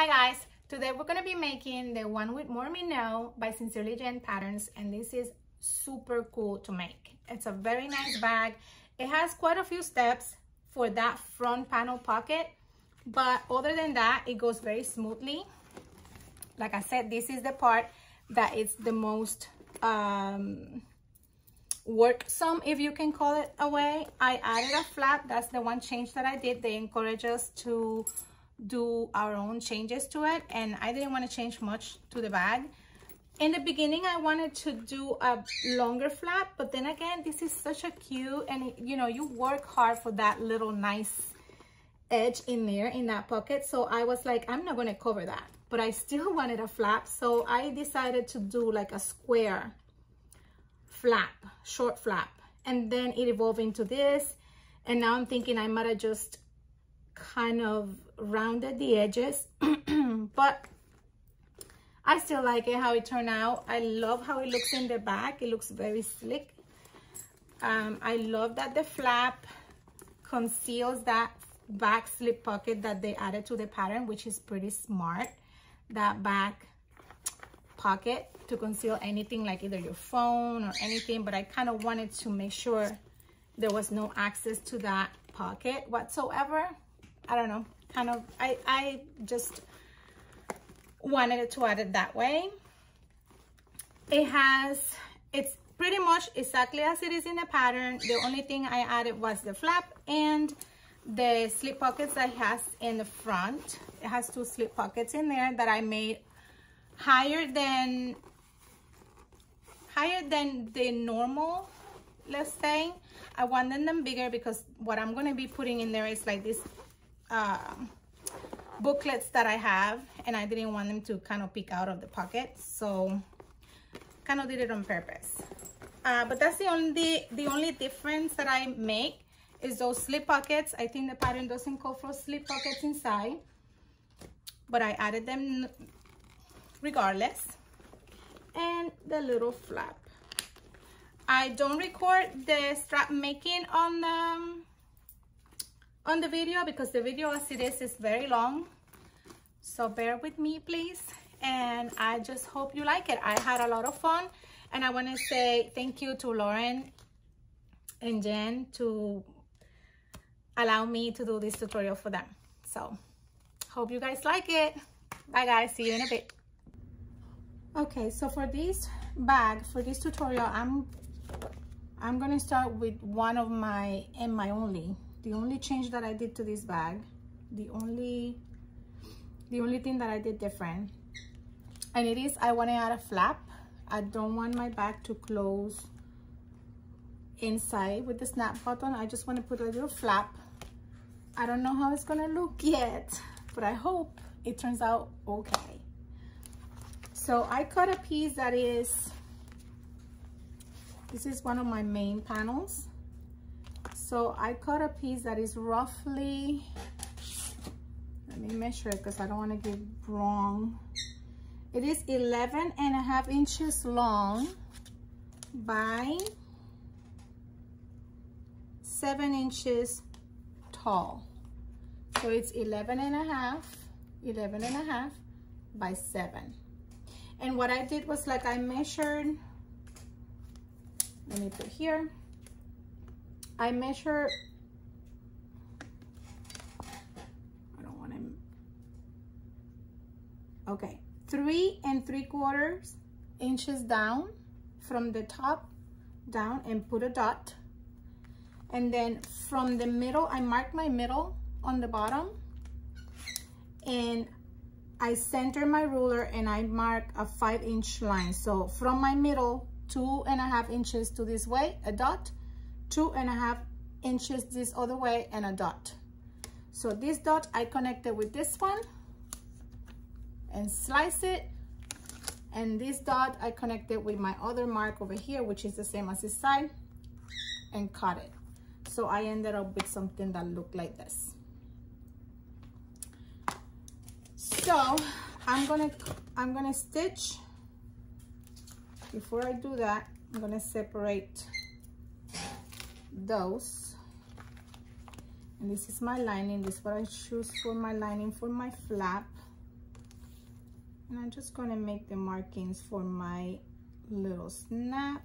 Hi guys, today we're gonna be making the one with more me know by Sincerely Jen Patterns and this is super cool to make. It's a very nice bag. It has quite a few steps for that front panel pocket, but other than that, it goes very smoothly. Like I said, this is the part that is the most um, worksome, if you can call it a way. I added a flap, that's the one change that I did. They encourage us to do our own changes to it and I didn't want to change much to the bag. In the beginning, I wanted to do a longer flap, but then again, this is such a cute and you know, you work hard for that little nice edge in there in that pocket. So I was like, I'm not going to cover that, but I still wanted a flap. So I decided to do like a square flap, short flap. And then it evolved into this. And now I'm thinking I might have just kind of rounded the edges but I still like it how it turned out. I love how it looks in the back. It looks very slick. Um, I love that the flap conceals that back slip pocket that they added to the pattern which is pretty smart. That back pocket to conceal anything like either your phone or anything but I kind of wanted to make sure there was no access to that pocket whatsoever. I don't know, kind of, I, I just wanted to add it that way. It has, it's pretty much exactly as it is in the pattern. The only thing I added was the flap and the slip pockets that has in the front. It has two slip pockets in there that I made higher than higher than the normal let's say i wanted them bigger because what i'm going to be putting in there is like this um, booklets that I have and I didn't want them to kind of peek out of the pocket so kind of did it on purpose. Uh, but that's the only the only difference that I make is those slip pockets. I think the pattern doesn't call for slip pockets inside but I added them regardless. And the little flap. I don't record the strap making on the um, on the video because the video as it is is very long. So bear with me please. And I just hope you like it. I had a lot of fun. And I want to say thank you to Lauren and Jen to allow me to do this tutorial for them. So hope you guys like it. Bye guys. See you in a bit. Okay so for this bag for this tutorial I'm I'm gonna start with one of my and my only the only change that I did to this bag, the only, the only thing that I did different, and it is I want to add a flap. I don't want my bag to close inside with the snap button. I just want to put a little flap. I don't know how it's going to look yet, but I hope it turns out okay. So I cut a piece that is, this is one of my main panels. So I cut a piece that is roughly, let me measure it because I don't want to give wrong. It is 11 and a half inches long by seven inches tall. So it's 11 and a half, 11 and a half by seven. And what I did was like I measured, let me put here, I measure, I don't want to, okay, three and three quarters inches down from the top down and put a dot. And then from the middle, I mark my middle on the bottom and I center my ruler and I mark a five inch line. So from my middle, two and a half inches to this way, a dot, two and a half inches this other way and a dot. So this dot I connected with this one and slice it. And this dot I connected with my other mark over here, which is the same as this side and cut it. So I ended up with something that looked like this. So I'm gonna I'm gonna stitch. Before I do that, I'm gonna separate those. And this is my lining. This is what I choose for my lining for my flap. And I'm just going to make the markings for my little snap.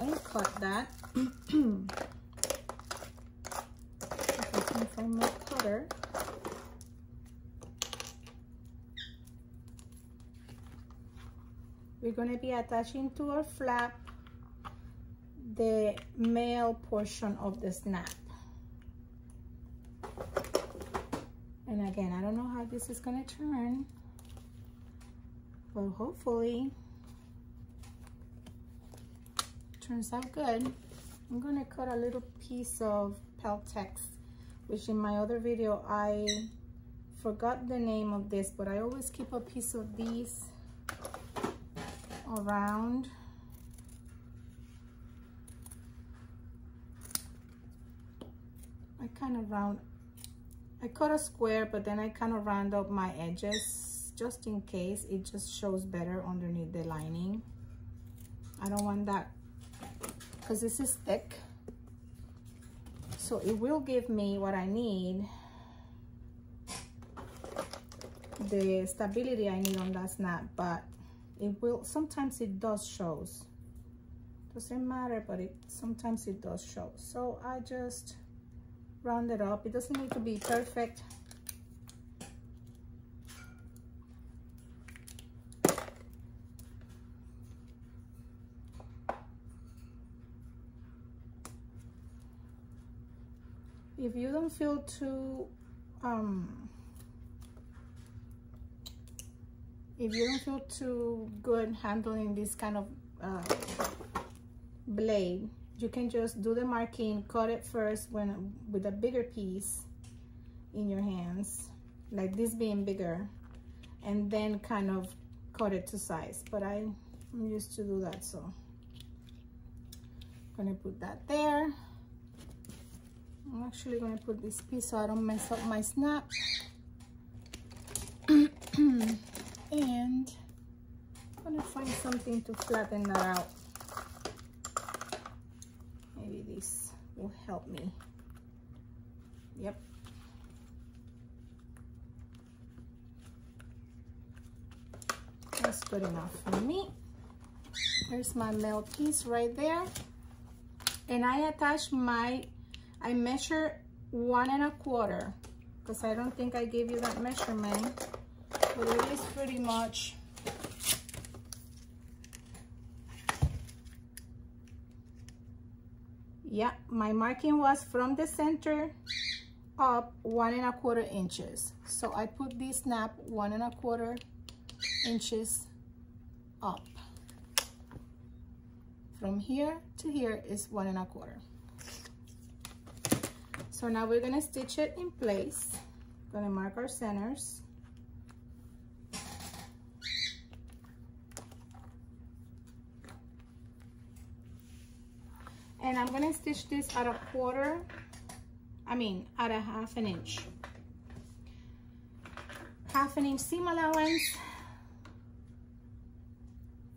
And cut that. If I can find my cutter we're going to be attaching to our flap the male portion of the snap. And again, I don't know how this is going to turn, but hopefully turns out good. I'm going to cut a little piece of Peltex, which in my other video, I forgot the name of this, but I always keep a piece of these around. I kind of round I cut a square but then I kind of round up my edges just in case it just shows better underneath the lining. I don't want that because this is thick. So it will give me what I need. The stability I need on that snap but it will sometimes it does shows. Doesn't matter but it sometimes it does show. So I just round it up. It doesn't need to be perfect. If you don't feel too um if you don't feel too good handling this kind of uh, blade you can just do the marking cut it first when with a bigger piece in your hands like this being bigger and then kind of cut it to size. But I, I'm used to do that so. I'm gonna put that there. I'm actually gonna put this piece so I don't mess up my snap and I'm gonna find something to flatten that out. Maybe this will help me. Yep. That's good enough for me. There's my melt piece right there. And I attach my I measure one and a quarter because I don't think I gave you that measurement but it is pretty much yeah my marking was from the center up one and a quarter inches. So I put this snap one and a quarter inches up. From here to here is one and a quarter. So now we're gonna stitch it in place. Gonna mark our centers and I'm gonna stitch this at a quarter I mean at a half an inch. Half an inch seam allowance.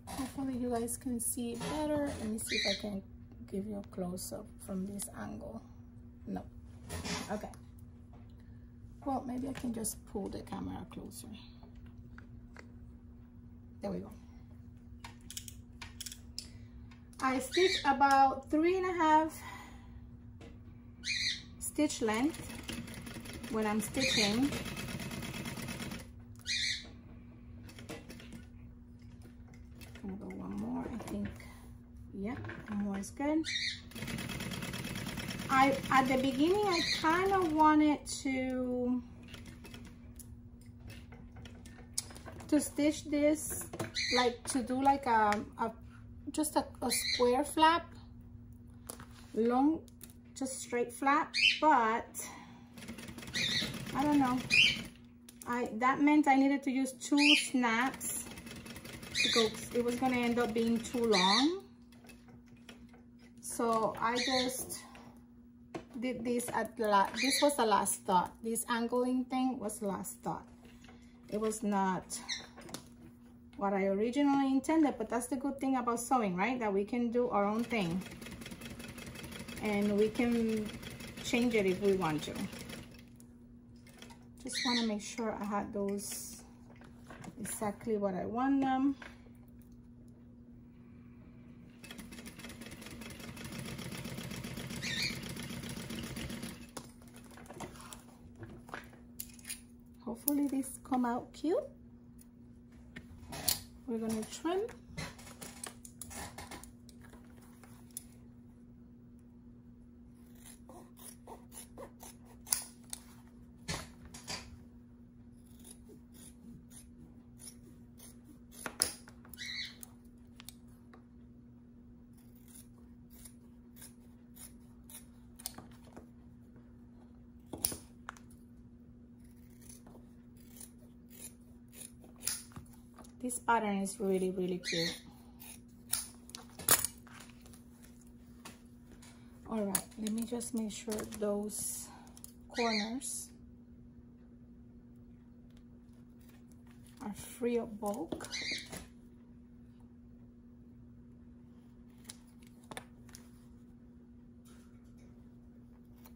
Hopefully you guys can see better. Let me see if I can give you a close-up from this angle. No. Okay. Well maybe I can just pull the camera closer. There we go I stitch about three and a half stitch length when I'm stitching. Gonna go one more I think. Yeah one more is good. I at the beginning I kind of wanted to to stitch this like to do like a, a just a, a square flap. Long just straight flap but I don't know. I that meant I needed to use two snaps because it was gonna end up being too long. So I just did this at last this was the last thought. This angling thing was the last thought. It was not what I originally intended, but that's the good thing about sewing, right? That we can do our own thing. and we can change it if we want to. Just want to make sure I had those exactly what I want them. Hopefully this come out cute. We're gonna trim This pattern is really, really cute. All right, let me just make sure those corners are free of bulk.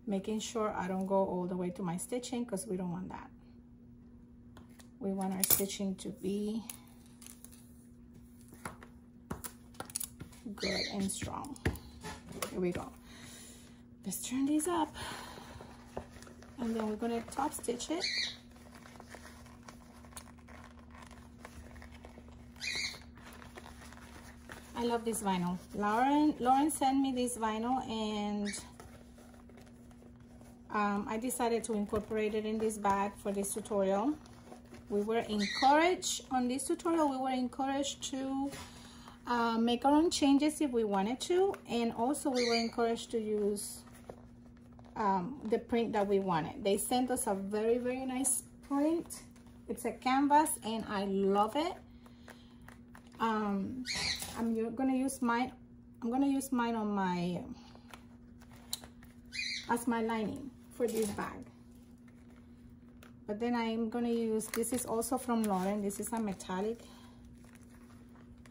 Making sure I don't go all the way to my stitching because we don't want that. We want our stitching to be good and strong. Here we go. Let's turn these up. And then we're gonna top stitch it. I love this vinyl. Lauren, Lauren sent me this vinyl and um, I decided to incorporate it in this bag for this tutorial. We were encouraged on this tutorial, we were encouraged to uh, make our own changes if we wanted to and also we were encouraged to use um, the print that we wanted. They sent us a very very nice print. It's a canvas and I love it. Um, I'm gonna use mine I'm gonna use mine on my as my lining for this bag. But then I'm gonna use this is also from Lauren. This is a metallic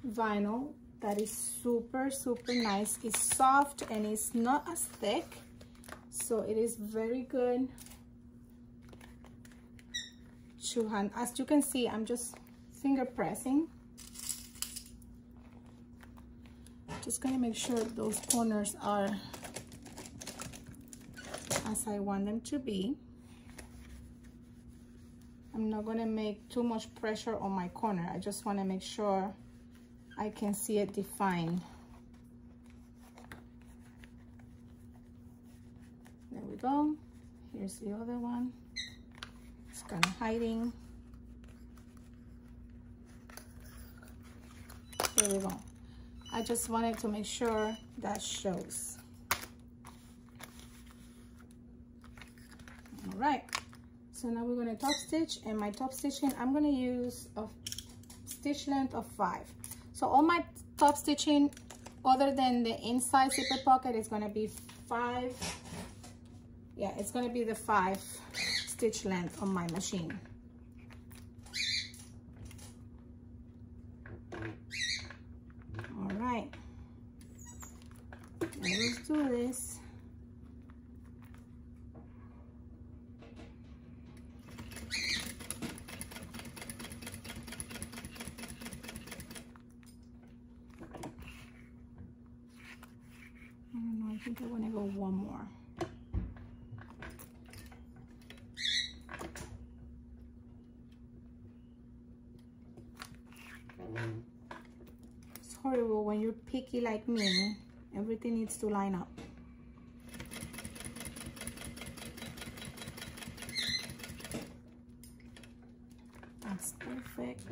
vinyl that is super super nice. It's soft and it's not as thick. So it is very good. To hand as you can see i'm just finger pressing. Just gonna make sure those corners are as I want them to be. I'm not gonna make too much pressure on my corner. I just want to make sure I can see it defined. There we go. Here's the other one. It's kind of hiding. There we go. I just wanted to make sure that shows. All right. So now we're going to top stitch and my top stitching, I'm going to use a stitch length of five. So all my top stitching, other than the inside zipper pocket, is gonna be five, yeah, it's gonna be the five stitch length on my machine. All right, let's do this. I want to go one more. Mm-hmm. It's horrible when you're picky like me. Everything needs to line up. That's perfect.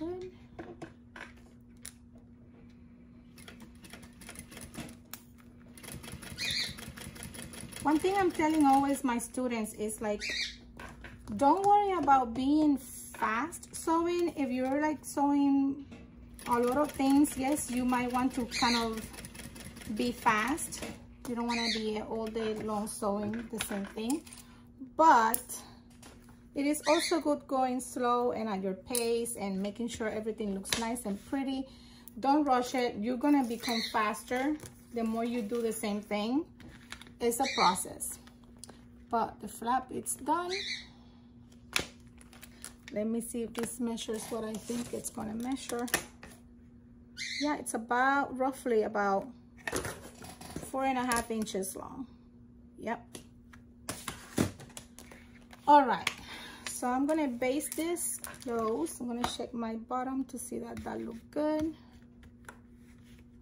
good. One thing I'm telling always my students is like, don't worry about being fast sewing. If you're like sewing a lot of things, yes, you might want to kind of be fast, You don't want to be all day long sewing the same thing. But it is also good going slow and at your pace and making sure everything looks nice and pretty. Don't rush it. You're to become faster the more you do the same thing. It's a process. But the flap, it's done. Let me see if this measures what I think it's going to measure. Yeah, it's about roughly about four and a half inches long. Yep. All right. So I'm going to base this close. I'm to check my bottom to see that that look good.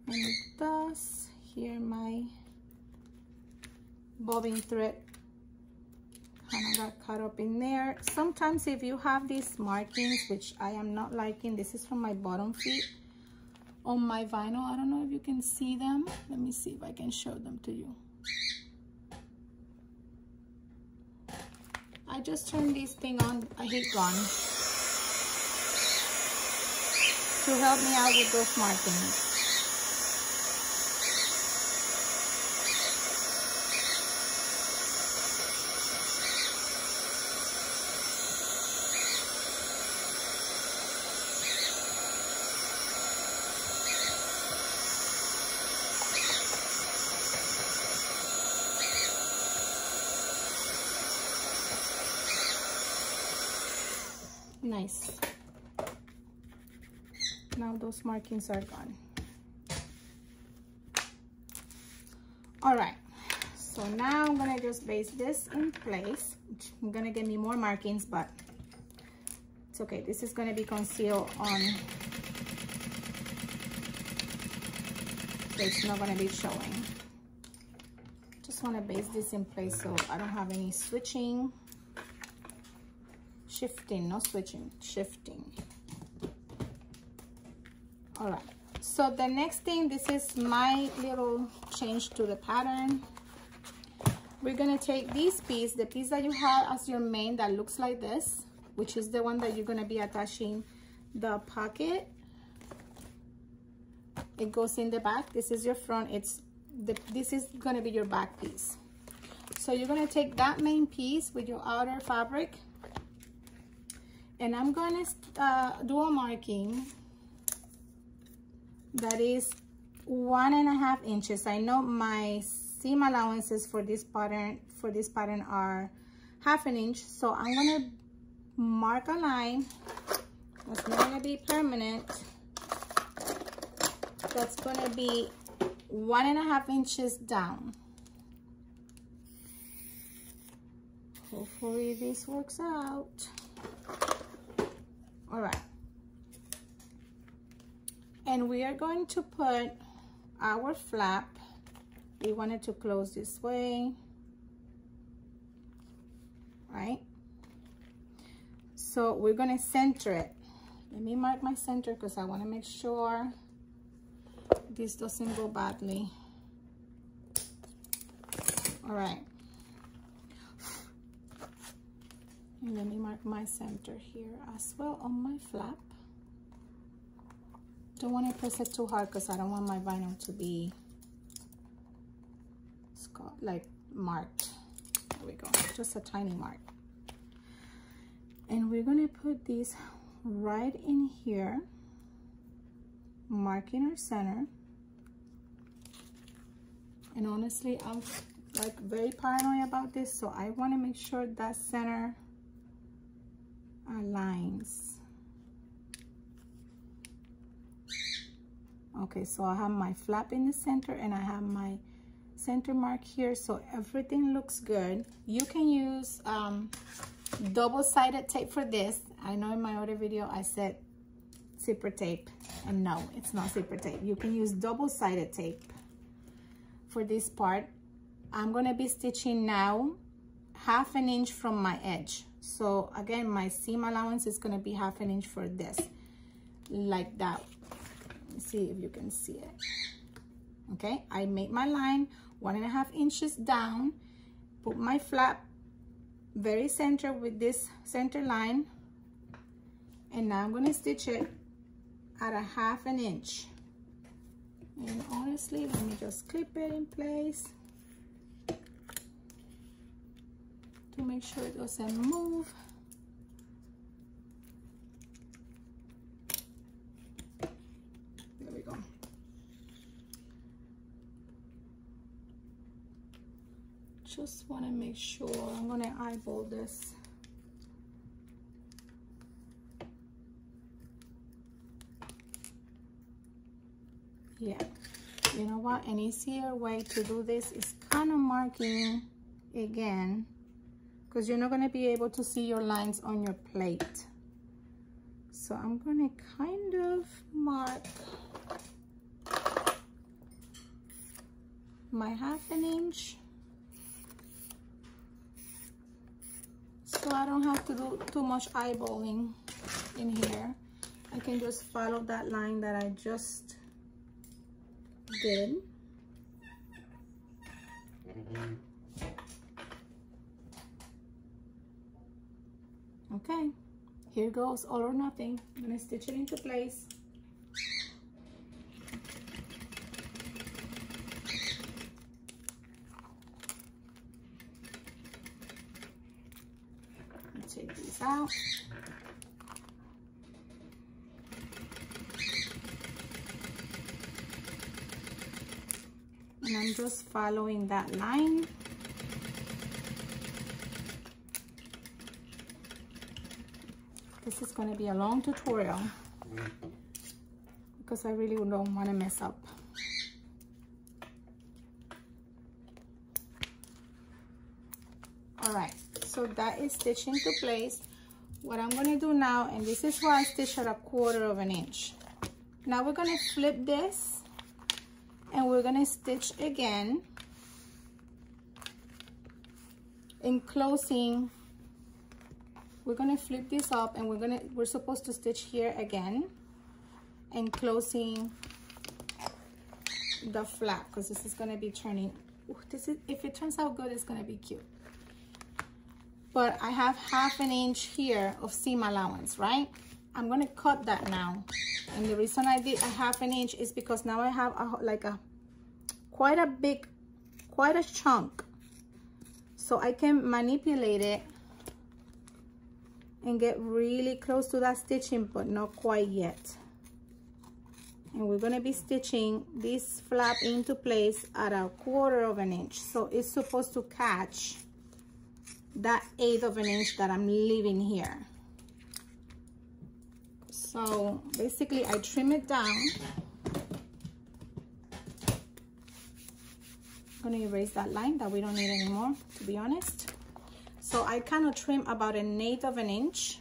And it does. Here my bobbin thread kind of got caught up in there. Sometimes if you have these markings, which I am not liking, this is from my bottom feet on my vinyl. I don't know if you can see them. Let me see if I can show them to you. I just turned this thing on, i heat gun, to help me out with those markings. Nice. Now those markings are gone. All right. So now i'm gonna just base this in place. I'm gonna give me more markings but it's okay. This is gonna be concealed on it's not gonna be showing. Just want to base this in place so I don't have any switching shifting not switching shifting. All right. So the next thing this is my little change to the pattern. We're gonna take this piece the piece that you have as your main that looks like this which is the one that you're gonna be attaching the pocket. It goes in the back. This is your front. It's the this is gonna be your back piece. So you're gonna take that main piece with your outer fabric and I'm going to uh, do a marking that is one and a half inches. I know my seam allowances for this pattern for this pattern are half an inch, so I'm to mark a line that's not to be permanent. That's going to be one and a half inches down. Hopefully this works out all right. And we are going to put our flap. We want it to close this way. Right? So we're going to center it. Let me mark my center because I want to make sure this doesn't go badly. All right let me mark my center here as well on my flap. Don't want to press it too hard because I don't want my vinyl to be like marked. There we go just a tiny mark. And we're going to put this right in here marking our center. And honestly I'm like very paranoid about this so I want to make sure that center our lines. Okay, so I have my flap in the center and I have my center mark here. So everything looks good. You can use um, double-sided tape for this. I know in my other video I said zipper tape and no, it's not zipper tape. You can use double-sided tape for this part. I'm gonna be stitching now half an inch from my edge. So again, my seam allowance is gonna be half an inch for this, like that. see if you can see it. Okay, I made my line one and a half inches down, put my flap very center with this center line, and now I'm gonna stitch it at a half an inch. And honestly, let me just clip it in place. To make sure it doesn't move. There we go. Just want to make sure. I'm going to eyeball this. Yeah you know what an easier way to do this is kind of marking again because you're not going to be able to see your lines on your plate. So I'm going to kind of mark my half an inch. So I don't have to do too much eyeballing in here. I can just follow that line that I just did. Mm-hmm. Okay, here goes all or nothing. I'm gonna stitch it into place. Take these out. and I'm just following that line this is going to be a long tutorial. Because I really don't want to mess up. All right so that is stitched into place. What I'm going to do now and this is why I stitch at a quarter of an inch. Now we're going to flip this and we're going to stitch again enclosing we're going to flip this up and we're going to we're supposed to stitch here again and closing the flap because this is going to be turning this is if it turns out good it's going to be cute. But I have half an inch here of seam allowance right? I'm going to cut that now. And the reason I did a half an inch is because now I have a, like a quite a big, quite a chunk. So I can manipulate it and get really close to that stitching, but not quite yet. And we're gonna be stitching this flap into place at a quarter of an inch. So it's supposed to catch that eighth of an inch that I'm leaving here. So basically I trim it down. I'm gonna erase that line that we don't need anymore, to be honest. So I kind of trim about an eighth of an inch.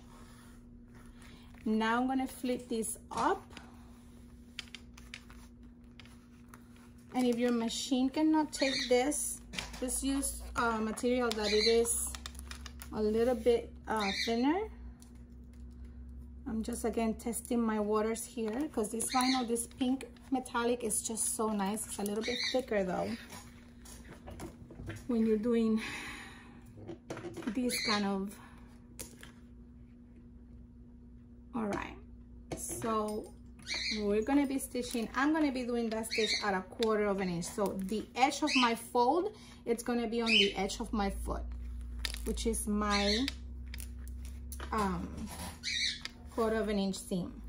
Now I'm gonna flip this up. And if your machine cannot take this, just use uh, material that it is a little bit uh, thinner I'm just again testing my waters here because this vinyl, this pink metallic is just so nice. It's a little bit thicker though when you're doing this kind of all right. So we're going to be stitching i'm going to be doing that stitch at a quarter of an inch. So the edge of my fold it's going to be on the edge of my foot which is my um quarter of an inch seam.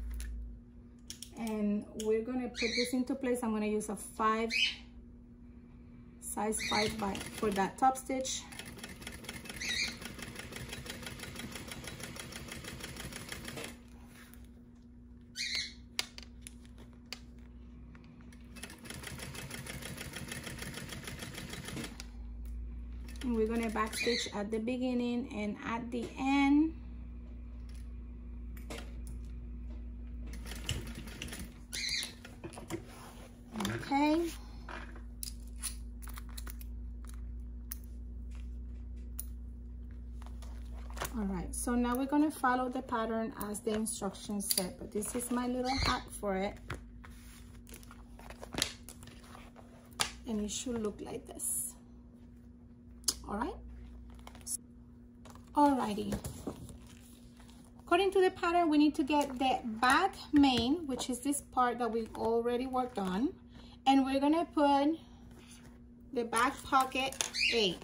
And we're going to put this into place. I'm going to use a five size 5 by for that top stitch we're going to back stitch at the beginning and at the end. Okay. All right so now we're going to follow the pattern as the instructions said but this is my little hat for it. And it should look like this all right alrighty according to the pattern we need to get the back main which is this part that we've already worked on and we're gonna put the back pocket eight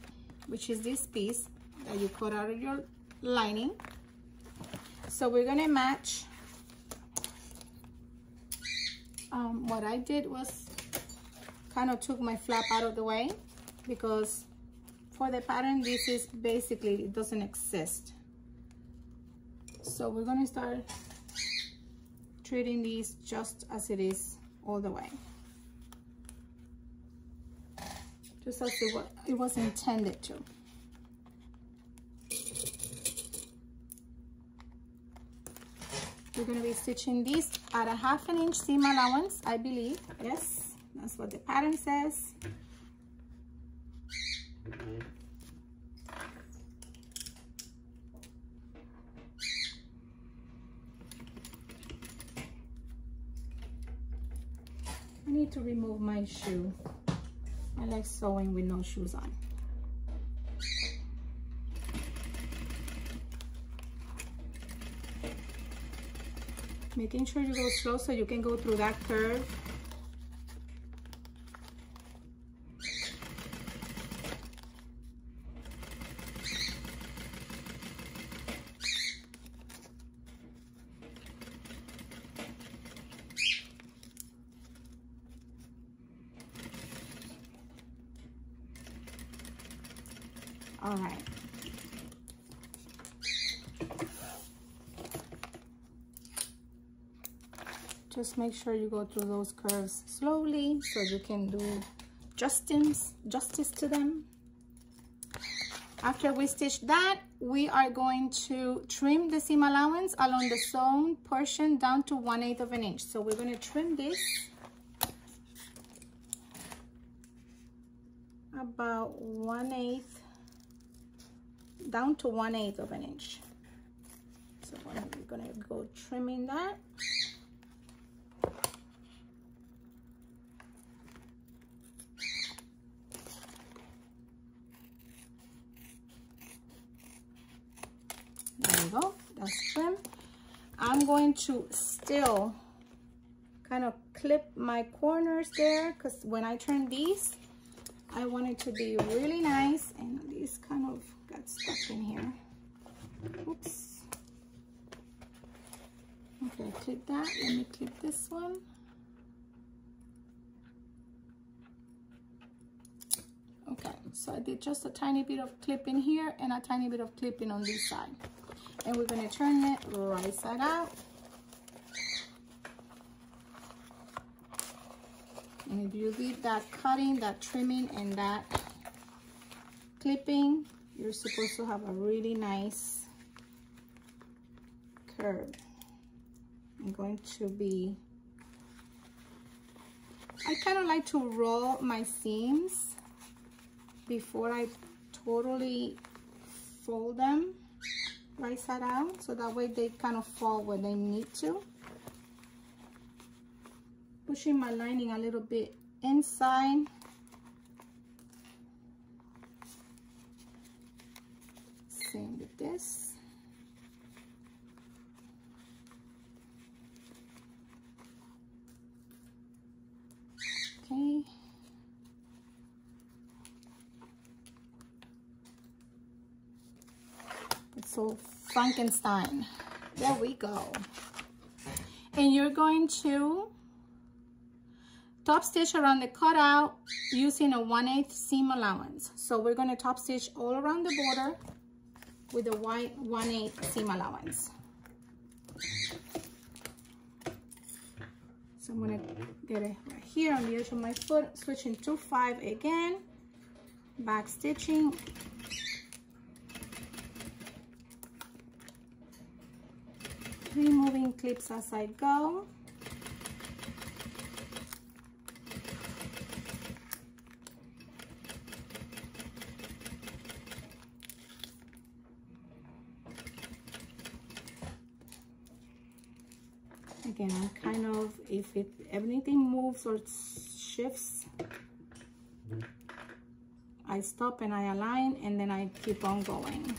which is this piece that you cut out of your lining. So we're gonna match. Um, what I did was kind of took my flap out of the way because for the pattern, this is basically, it doesn't exist. So we're gonna start treating these just as it is all the way. Just as it it was intended to. We're going to be stitching these at a half an inch seam allowance, I believe. Yes, that's what the pattern says. I need to remove my shoe. I like sewing with no shoes on. making sure you go slow so you can go through that curve All right. Make sure you go through those curves slowly so you can do justice justice to them. After we stitch that we are going to trim the seam allowance along the sewn portion down to one eighth of an inch. So we're going to trim this about one eighth down to one eighth of an inch. So we're going to go trimming that go. That's trim. I'm going to still kind of clip my corners there because when i turn these i want it to be really nice and these kind of got stuck in here. Oops. Okay clip that. Let me clip this one. Okay so i did just a tiny bit of clipping here and a tiny bit of clipping on this side and we're going to turn it right side out. And if you leave that cutting that trimming and that clipping you're supposed to have a really nice curve. I'm going to be I kind of like to roll my seams before I totally fold them right side out so that way they kind of fall where they need to. Pushing my lining a little bit inside. Same with this. Okay so Frankenstein. There we go. And you're going to top stitch around the cutout using a 1 8 seam allowance. So we're going to top stitch all around the border with a white 1 8 seam allowance. So I'm going to get it right here on the edge of my foot, switching to 5 again, back stitching removing clips as I go. Again, I'm kind of, if it anything moves or shifts, mm-hmm. I stop and I align and then I keep on going.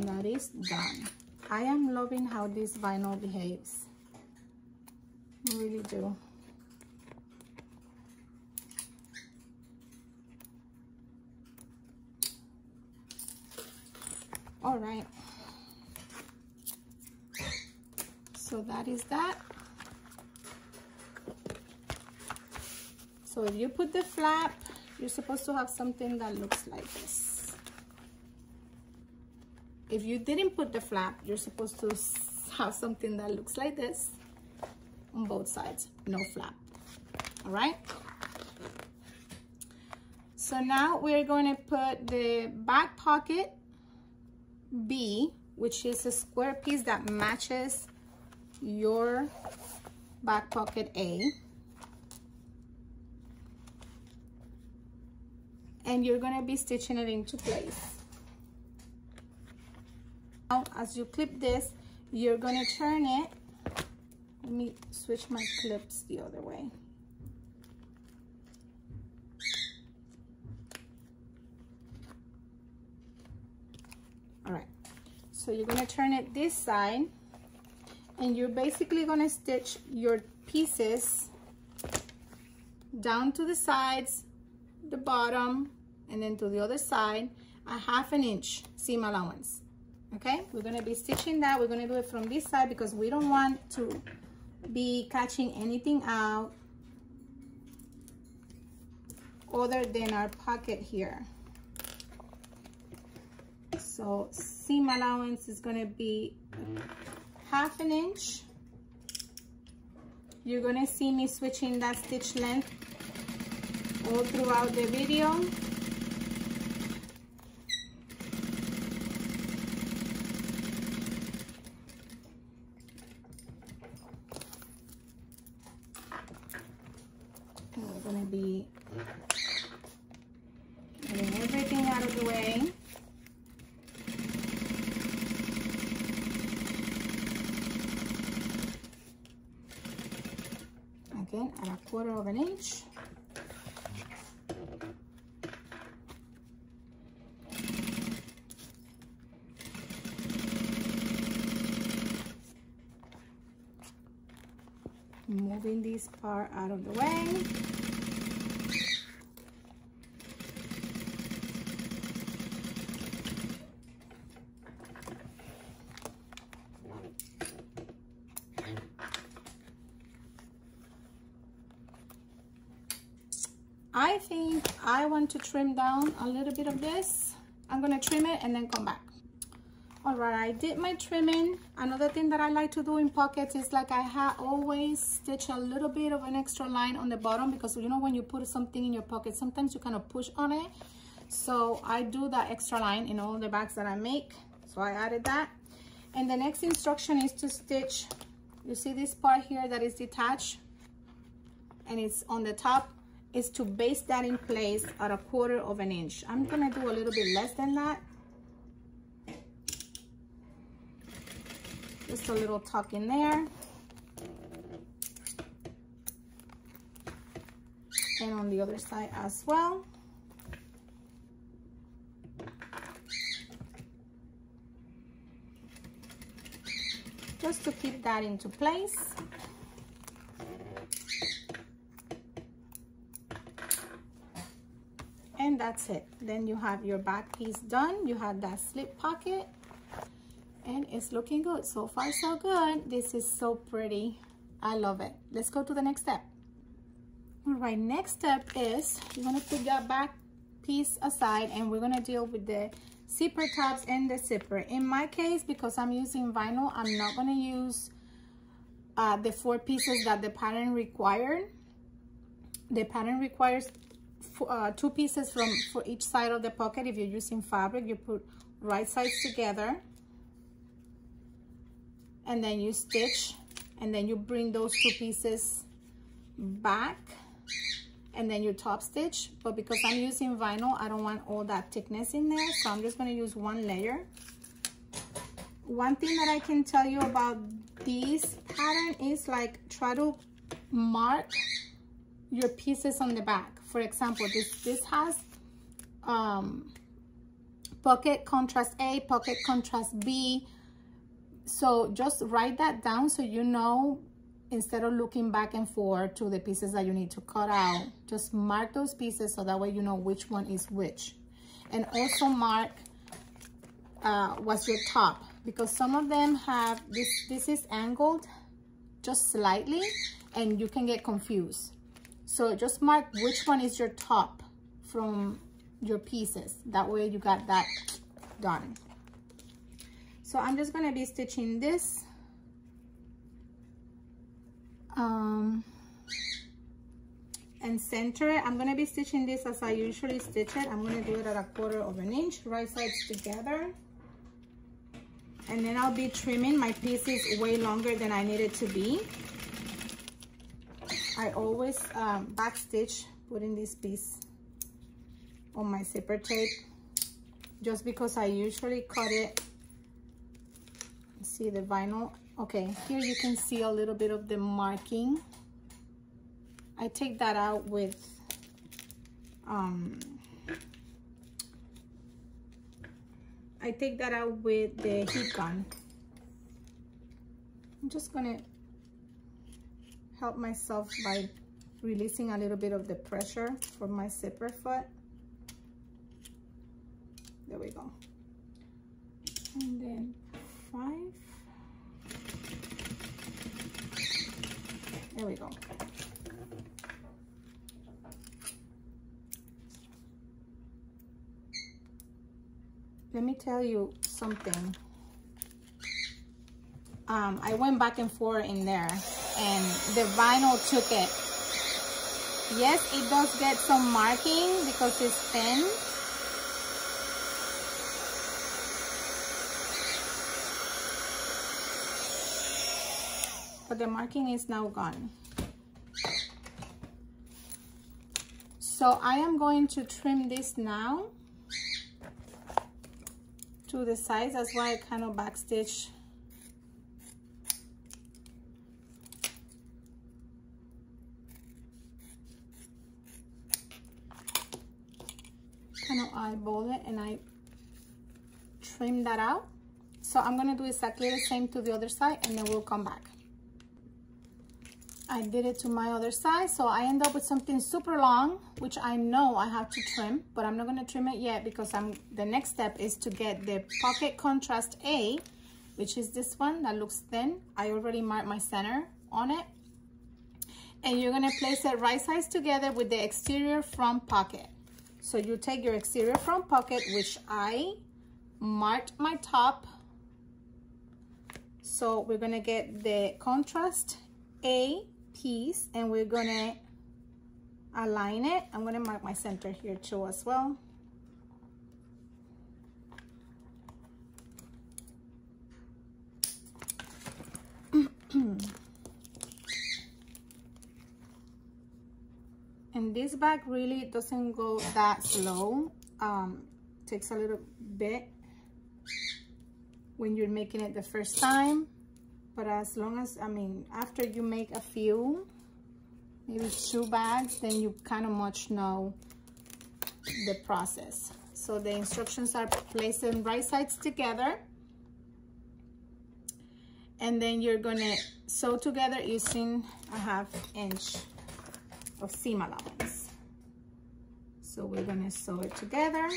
and that is done. I am loving how this vinyl behaves. I really do. All right. So that is that. So if you put the flap, you're supposed to have something that looks like this if you didn't put the flap you're supposed to have something that looks like this on both sides no flap all right so now we're going to put the back pocket B, which is a square piece that matches your back pocket A. And you're going to be stitching it into place. Now, as you clip this, you're going to turn it. Let me switch my clips the other way. all right so you're going to turn it this side and you're basically going to stitch your pieces down to the sides the bottom and then to the other side a half an inch seam allowance okay we're going to be stitching that we're going to do it from this side because we don't want to be catching anything out other than our pocket here so seam allowance is going to be half an inch. You're going to see me switching that stitch length all throughout the video. we're going to be getting everything out of the way. again at a quarter of an inch. Moving this part out of the way. I think I want to trim down a little bit of this. I'm gonna trim it and then come back. All right, I did my trimming. Another thing that I like to do in pockets is like I have always stitch a little bit of an extra line on the bottom because you know when you put something in your pocket, sometimes you kind of push on it. So I do that extra line in all the bags that I make. So I added that. And the next instruction is to stitch, you see this part here that is detached and it's on the top is to base that in place at a quarter of an inch. I'm gonna do a little bit less than that. Just a little tuck in there. And on the other side as well. Just to keep that into place. and that's it then you have your back piece done you have that slip pocket and it's looking good. So far so good. This is so pretty. I love it. Let's go to the next step. All right next step is you're going to put that back piece aside and we're going to deal with the zipper tabs and the zipper. In my case because i'm using vinyl i'm not going to use uh, the four pieces that the pattern required. The pattern requires uh, two pieces from for each side of the pocket. If you're using fabric, you put right sides together and then you stitch and then you bring those two pieces back and then you top stitch. But because I'm using vinyl, I don't want all that thickness in there. So I'm just gonna use one layer. One thing that I can tell you about this pattern is like try to mark your pieces on the back for example, this, this has um, pocket contrast A, pocket contrast B. So just write that down so you know instead of looking back and forth to the pieces that you need to cut out, just mark those pieces so that way you know which one is which. And also mark uh, was your top because some of them have this this is angled just slightly and you can get confused. So just mark which one is your top from your pieces. That way you got that done so I'm just gonna be stitching this um, and center it. I'm gonna be stitching this as I usually stitch it. I'm gonna do it at a quarter of an inch, right sides together. And then I'll be trimming my pieces way longer than I need it to be. I always um, back stitch putting this piece on my zipper tape just because I usually cut it see the vinyl okay here you can see a little bit of the marking I take that out with um, I take that out with the heat gun. I'm just gonna help myself by releasing a little bit of the pressure for my zipper foot. There we go. And then five. There we go. let me tell you something. Um, I went back and forth in there and the vinyl took it. Yes, it does get some marking because it's thin. But the marking is now gone. So I am going to trim this now to the size. That's why I kind of backstitch kind of eyeball it and I trim that out. So I'm gonna do exactly the same to the other side and then we'll come back. I did it to my other side. So I end up with something super long, which I know I have to trim, but I'm not gonna trim it yet because I'm the next step is to get the Pocket Contrast A, which is this one that looks thin. I already marked my center on it. And you're gonna place it right sides together with the exterior front pocket. So you take your exterior front pocket, which I marked my top. So we're gonna get the contrast A piece and we're gonna align it. I'm gonna mark my center here too as well. and this bag really doesn't go that slow um, takes a little bit when you're making it the first time but as long as I mean after you make a few maybe two bags then you kind of much know the process. So the instructions are place them right sides together. And then you're gonna sew together using a half inch of seam allowance. So we're gonna sew it together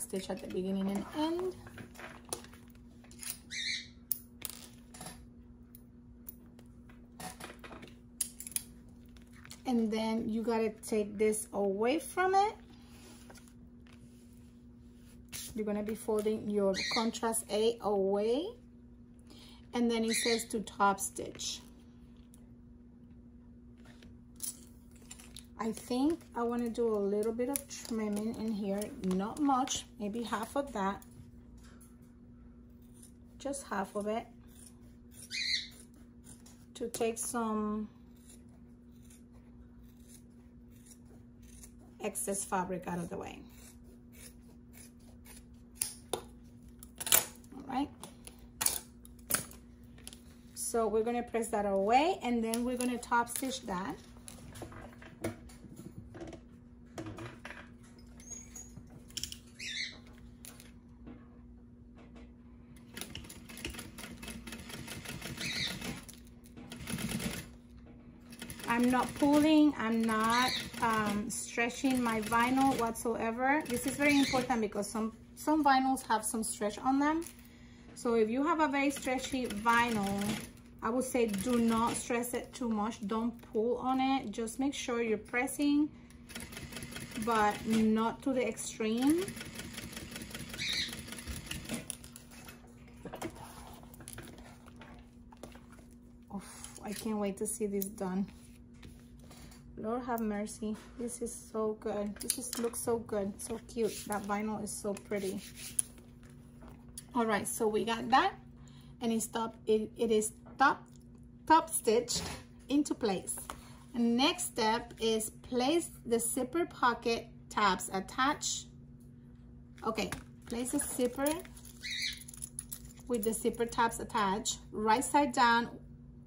stitch at the beginning and end. And then you got to take this away from it. You're going to be folding your contrast A away. And then it says to top stitch I think I want to do a little bit of trimming in here, not much, maybe half of that, just half of it, to take some excess fabric out of the way. All right. So we're going to press that away and then we're going to top stitch that. I'm not pulling, I'm not um, stretching my vinyl whatsoever. This is very important because some, some vinyls have some stretch on them. So if you have a very stretchy vinyl, I would say do not stress it too much. Don't pull on it. Just make sure you're pressing, but not to the extreme. I can't wait to see this done. Lord have mercy. This is so good. This just looks so good. So cute. That vinyl is so pretty. All right, so we got that. And it's top, it, it is top, top stitched into place. Next step is place the zipper pocket tabs attached. Okay, place the zipper with the zipper tabs attached, right side down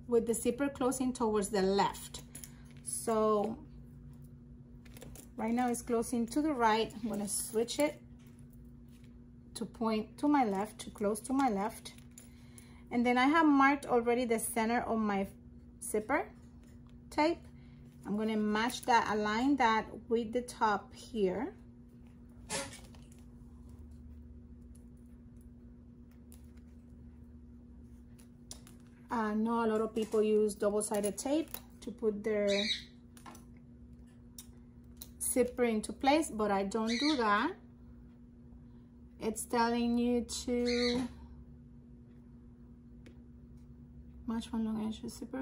with the zipper closing towards the left. So right now it's closing to the right. I'm gonna switch it to point to my left, to close to my left. And then I have marked already the center of my zipper tape. I'm gonna match that, align that with the top here. Uh, I know a lot of people use double-sided tape to put their zipper into place, but I don't do that. It's telling you to match one long edge zipper.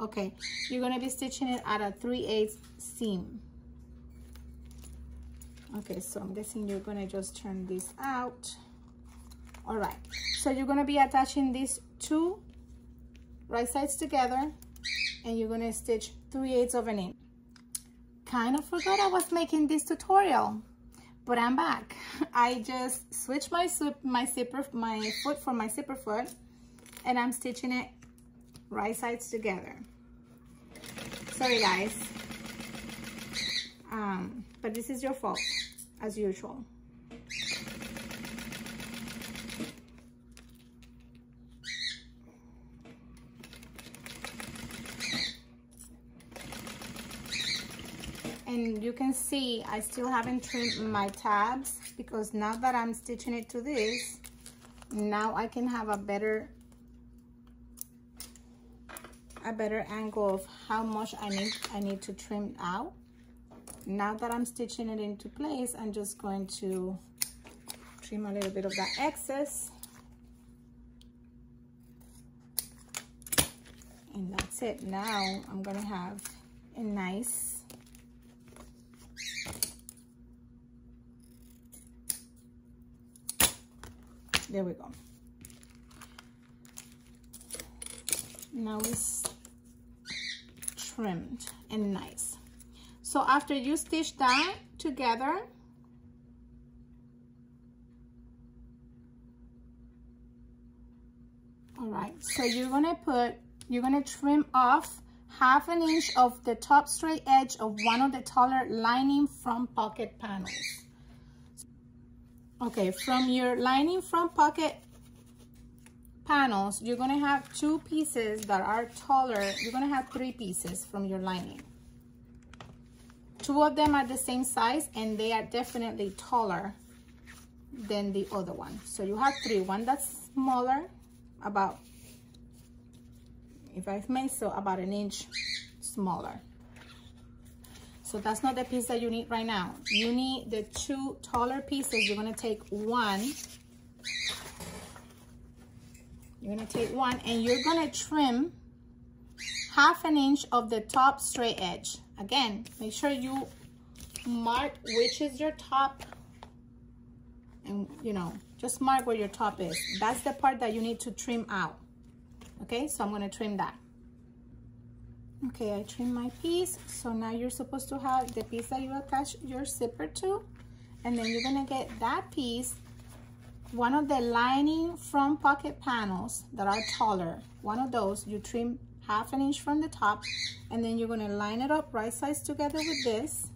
Okay, you're gonna be stitching it at a 3 8 seam. Okay, so I'm guessing you're gonna just turn this out all right so you're to be attaching these two right sides together and you're to stitch 3 eighths of an inch kind of forgot I was making this tutorial but I'm back. I just switched my my zipper my foot for my zipper foot and I'm stitching it right sides together. Sorry guys. Um, but this is your fault as usual and you can see I still haven't trimmed my tabs because now that I'm stitching it to this now I can have a better a better angle of how much I need I need to trim out. Now that I'm stitching it into place I'm just going to trim a little bit of that excess. And that's it. Now I'm gonna have a nice there we go. Now it's trimmed and nice. So after you stitch that together all right so you're gonna put you're gonna trim off half an inch of the top straight edge of one of the taller lining front pocket panels Okay, from your lining front pocket panels, you're gonna have two pieces that are taller. You're gonna have three pieces from your lining. Two of them are the same size and they are definitely taller than the other one. So you have three, one that's smaller, about, if I may so, about an inch smaller. So that's not the piece that you need right now. You need the two taller pieces. You're gonna take one. You're gonna take one and you're gonna trim half an inch of the top straight edge. Again, make sure you mark which is your top and you know, just mark where your top is. That's the part that you need to trim out. Okay, so I'm gonna trim that okay I trim my piece. So now you're supposed to have the piece that you attach your zipper to. And then you're gonna get that piece one of the lining front pocket panels that are taller. One of those you trim half an inch from the top and then you're gonna line it up right sides together with this.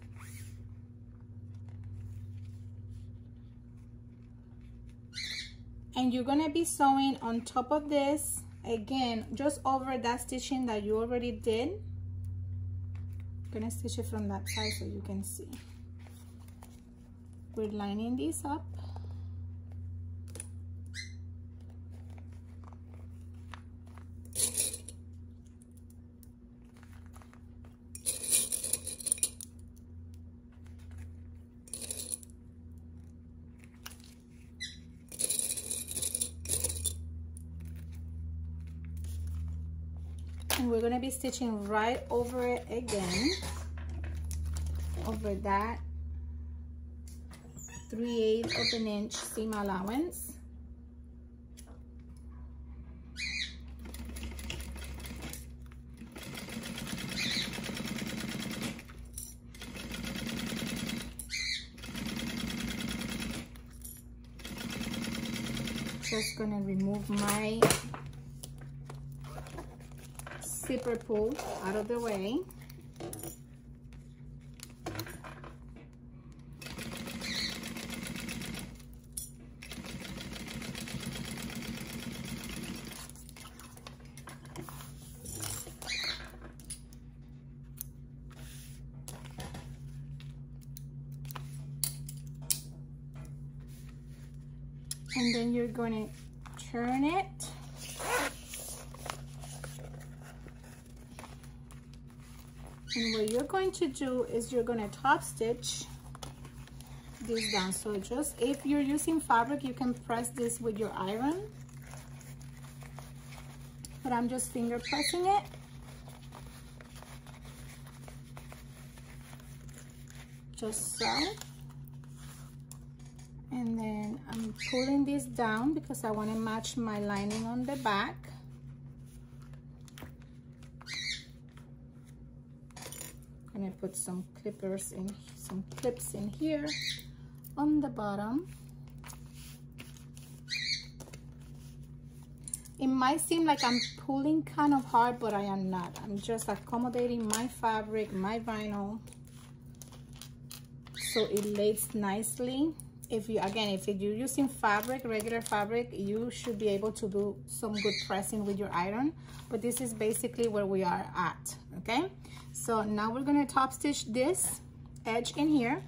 And you're gonna be sewing on top of this again just over that stitching that you already did. I'm gonna stitch it from that side so you can see. We're lining these up stitching right over it again. Over that. 3 8 of an inch seam allowance. Just gonna remove my zipper pull out of the way. And then you're going to turn it and to do is you're going to top stitch this down so just if you're using fabric you can press this with your iron. But I'm just finger pressing it. Just so. And then I'm pulling this down because I want to match my lining on the back gonna put some clippers in some clips in here on the bottom. It might seem like I'm pulling kind of hard but I am not. I'm just accommodating my fabric my vinyl so it lays nicely if you again if you're using fabric regular fabric you should be able to do some good pressing with your iron. But this is basically where we are at okay? So now we're going to top stitch this edge in here.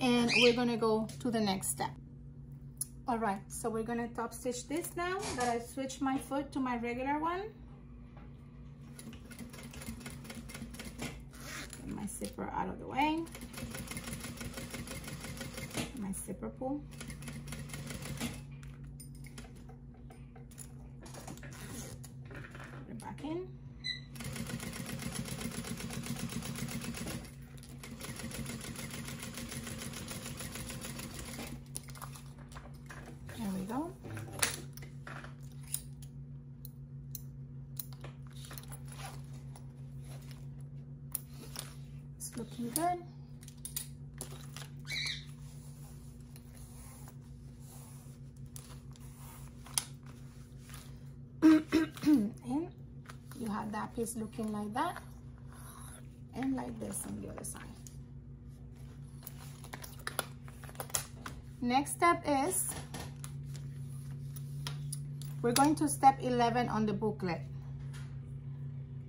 And we're going to go to the next step. All right so we're going to top stitch this now that I switched my foot to my regular one my zipper out of the way. My zipper pull. Put it back in. There we go. Looking good. and you have that piece looking like that and like this on the other side. Next step is we're going to step 11 on the booklet.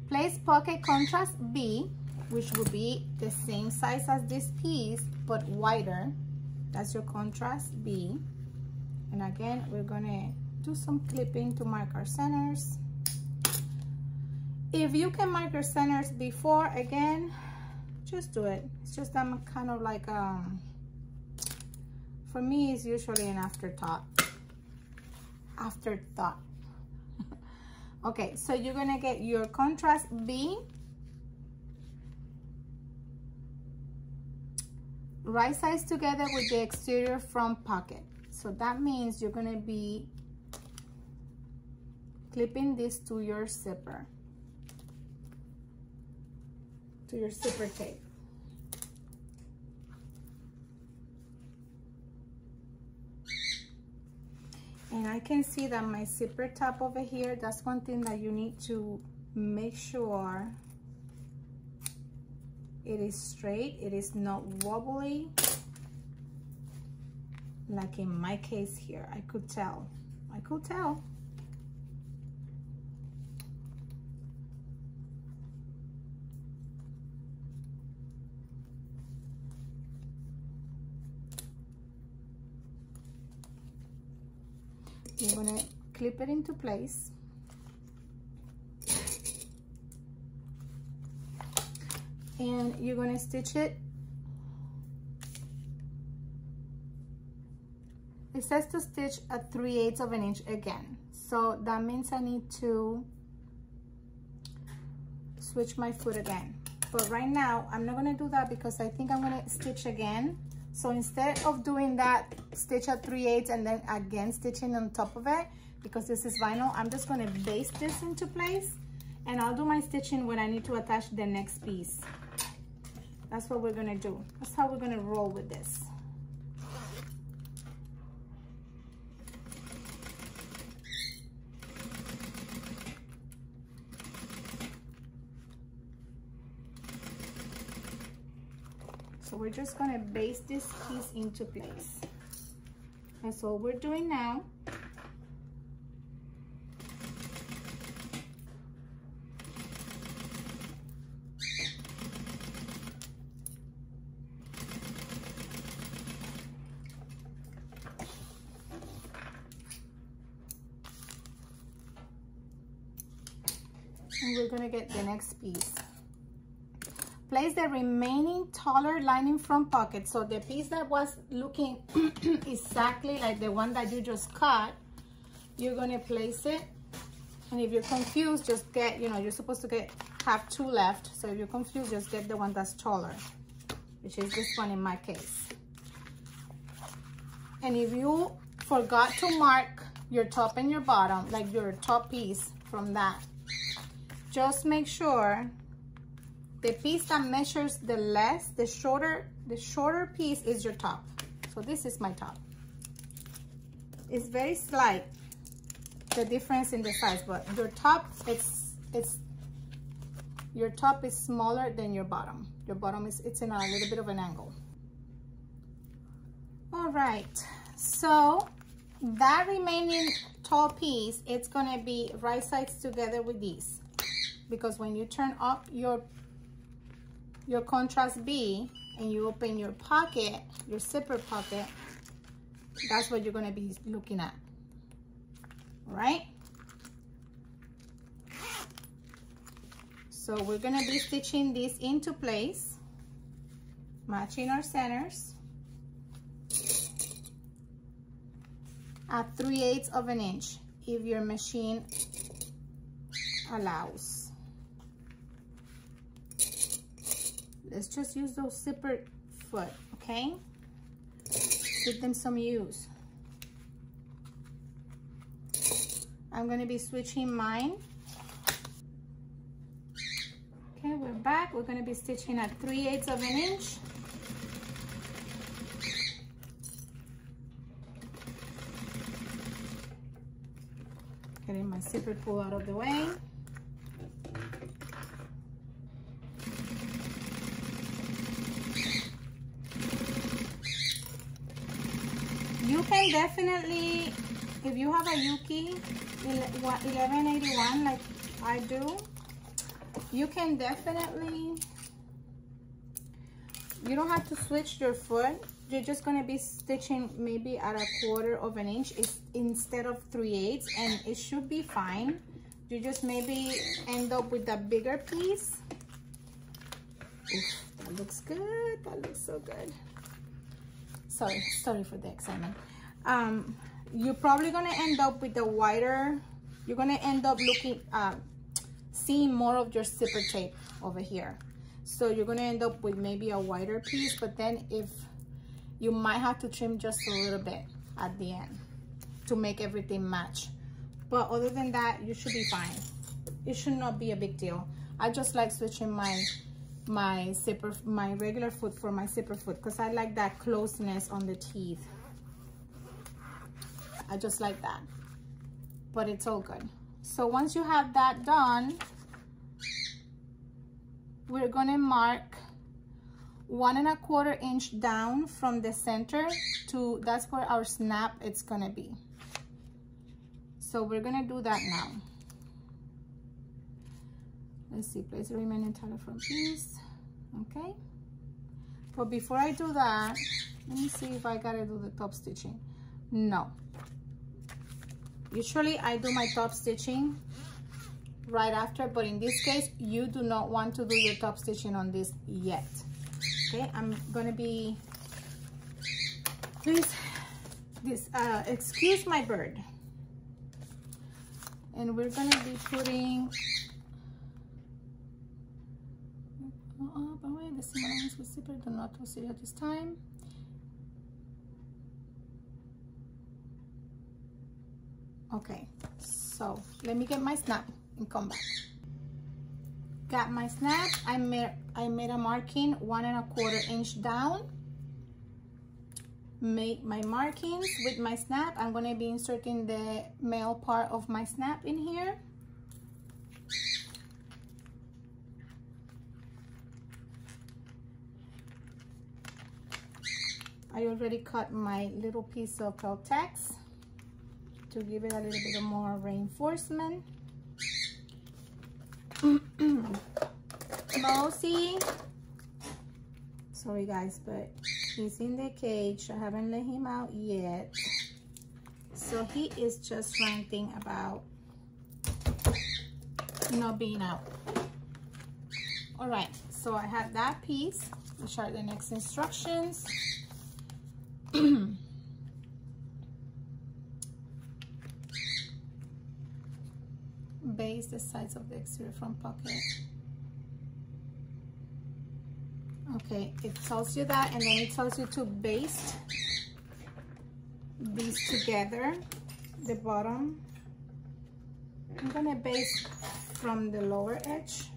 Place pocket contrast B which will be the same size as this piece but wider. That's your contrast B. And again we're gonna do some clipping to mark our centers. If you can mark your centers before again just do it. It's just I'm kind of like um for me it's usually an afterthought. Afterthought. Okay so you're gonna get your contrast B right sides together with the exterior front pocket. So that means you're gonna be clipping this to your zipper, to your zipper tape. And I can see that my zipper top over here, that's one thing that you need to make sure it is straight, it is not wobbly. Like in my case here I could tell. I could tell. You're gonna clip it into place and you're gonna stitch it. It says to stitch at 3 eighths of an inch again. So that means I need to switch my foot again. But right now I'm not gonna do that because I think I'm gonna stitch again. So instead of doing that stitch at 3 eighths and then again stitching on top of it because this is vinyl I'm just gonna baste this into place and I'll do my stitching when I need to attach the next piece that's what we're gonna do that's how we're gonna roll with this So we're just gonna baste this piece into place. That's all we're doing now. And we're gonna get the next piece place the remaining taller lining front pocket. So the piece that was looking exactly like the one that you just cut, you're gonna place it. And if you're confused, just get, you know, you're supposed to get, have two left. So if you're confused, just get the one that's taller, which is this one in my case. And if you forgot to mark your top and your bottom, like your top piece from that, just make sure the piece that measures the less, the shorter, the shorter piece is your top. So this is my top. It's very slight, the difference in the size, but your top, it's, it's, your top is smaller than your bottom. Your bottom is, it's in a little bit of an angle. All right, so that remaining tall piece, it's gonna be right sides together with these. Because when you turn up your your contrast B and you open your pocket, your zipper pocket, that's what you're gonna be looking at, all right? So we're gonna be stitching this into place, matching our centers at 3 eighths of an inch if your machine allows. Let's just use those zipper foot, okay? Give them some use. I'm gonna be switching mine. Okay, we're back. We're gonna be stitching at 3 eighths of an inch. Getting my zipper pull out of the way. can definitely, if you have a Juki 1181 like I do, you can definitely, you don't have to switch your foot. You're just going to be stitching maybe at a quarter of an inch instead of 3 eighths and it should be fine. You just maybe end up with a bigger piece. Oof, that looks good. That looks so good. Sorry, sorry for the excitement um, you're probably gonna end up with a wider, you're gonna end up looking, uh, seeing more of your zipper tape over here. So you're gonna end up with maybe a wider piece, but then if you might have to trim just a little bit at the end to make everything match. But other than that, you should be fine. It should not be a big deal. I just like switching my my zipper, my regular foot for my zipper foot because I like that closeness on the teeth. I just like that. But it's all good. So once you have that done, we're gonna mark one and a quarter inch down from the center to, that's where our snap it's gonna be. So we're gonna do that now. Let's see, place the remaining telephone piece, okay? But before I do that, let me see if I gotta do the top stitching. No. Usually I do my top stitching right after, but in this case, you do not want to do your top stitching on this yet. Okay, I'm gonna be, please, this, uh, excuse my bird. And we're gonna be putting, oh, by the way, the allowance with zipper, do not it at this time. Okay, so let me get my snap and come back. Got my snap, I made, I made a marking one and a quarter inch down. Make my markings with my snap. I'm gonna be inserting the male part of my snap in here. I already cut my little piece of Peltex to give it a little bit more reinforcement. Mosey, sorry guys, but he's in the cage. I haven't let him out yet. So he is just ranting about not being out. All right, so I have that piece, which are the next instructions. base the sides of the exterior front pocket. Okay, it tells you that and then it tells you to baste these together, the bottom. I'm gonna baste from the lower edge.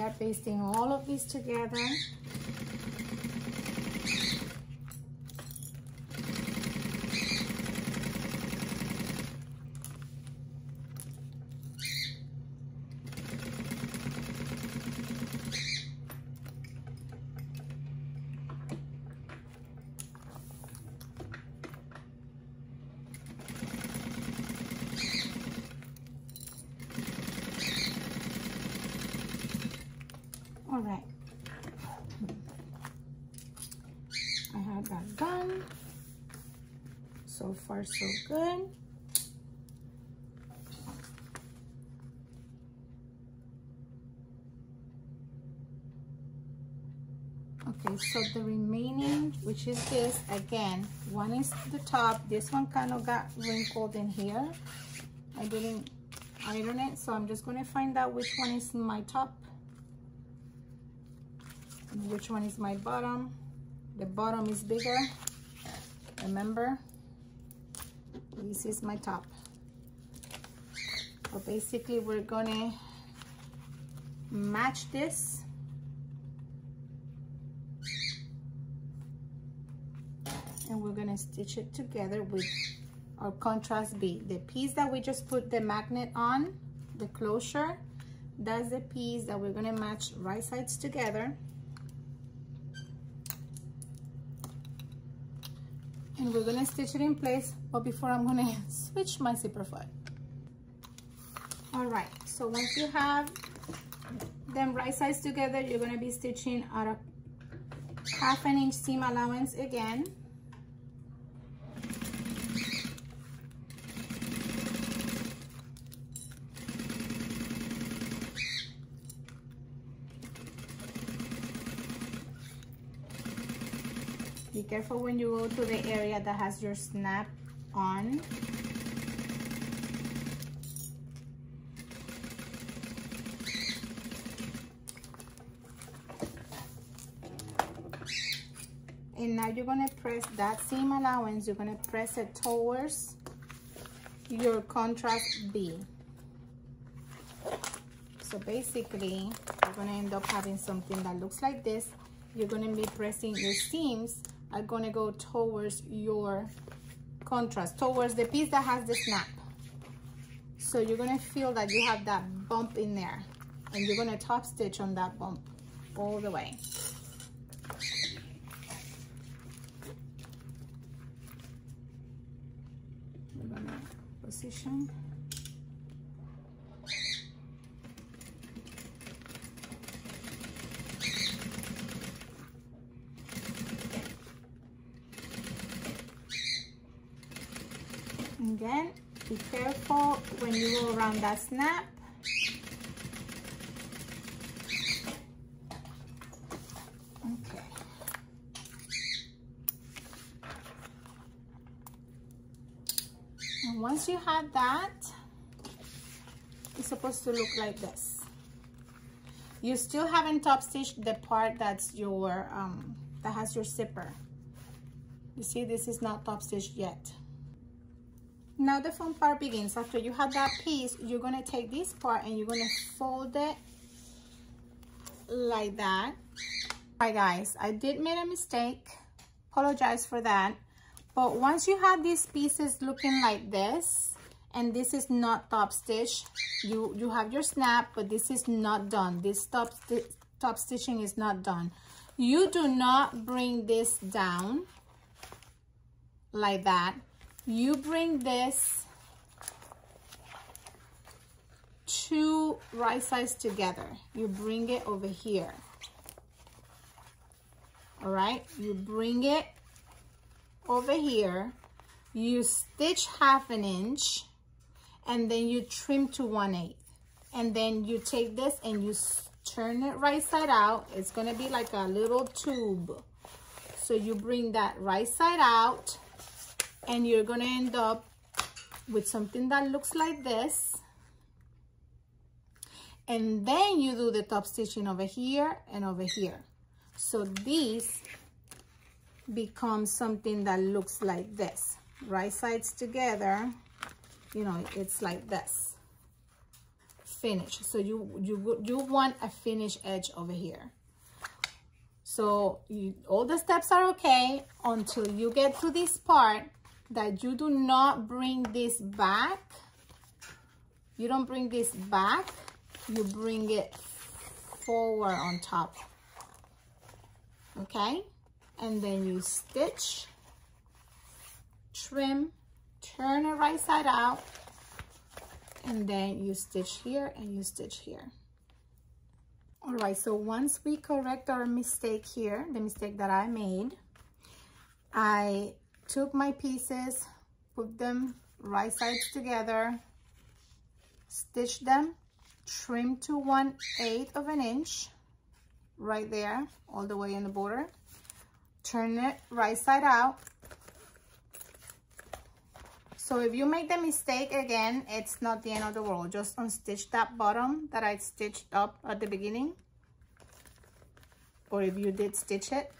Are pasting all of these together. all right I have that done so good. Okay so the remaining which is this again one is the top. This one kind of got wrinkled in here. I didn't iron it so I'm just to find out which one is my top which one is my bottom. The bottom is bigger remember this is my top. So basically we're gonna match this. And we're gonna stitch it together with our contrast B. The piece that we just put the magnet on the closure that's the piece that we're gonna match right sides together and we're gonna stitch it in place but before I'm gonna switch my zipper foot all right so once you have them right sides together you're gonna be stitching at a half an inch seam allowance again careful when you go to the area that has your snap on. And now you're gonna press that seam allowance, you're gonna press it towards your contrast B. So basically, you're gonna end up having something that looks like this you're going to be pressing your seams are to go towards your contrast, towards the piece that has the snap. So you're to feel that you have that bump in there and you're to top stitch on that bump all the way. Position. Again, be careful when you go around that snap. Okay. And once you have that, it's supposed to look like this. You still haven't top stitched the part that's your, um, that has your zipper. You see, this is not top stitched yet. Now the fun part begins. After you have that piece, you're gonna take this part and you're gonna fold it like that. Hi guys, I did make a mistake. Apologize for that. But once you have these pieces looking like this, and this is not top stitch, you, you have your snap, but this is not done. This top, sti top stitching is not done. You do not bring this down like that you bring this two right sides together. You bring it over here. All right, you bring it over here. You stitch half an inch and then you trim to one eighth. And then you take this and you turn it right side out. It's gonna be like a little tube. So you bring that right side out and you're to end up with something that looks like this. And then you do the top stitching over here and over here. So this becomes something that looks like this. Right sides together you know it's like this. Finish. So you you you want a finish edge over here. So you, all the steps are okay until you get to this part that you do not bring this back. You don't bring this back. You bring it forward on top. Okay? And then you stitch, trim, turn it right side out, and then you stitch here and you stitch here. All right, so once we correct our mistake here, the mistake that I made, I took my pieces, put them right sides together, stitch them, trim to one eighth of an inch right there, all the way in the border. Turn it right side out. So if you make the mistake again, it's not the end of the world. Just unstitch that bottom that I stitched up at the beginning. Or if you did stitch it,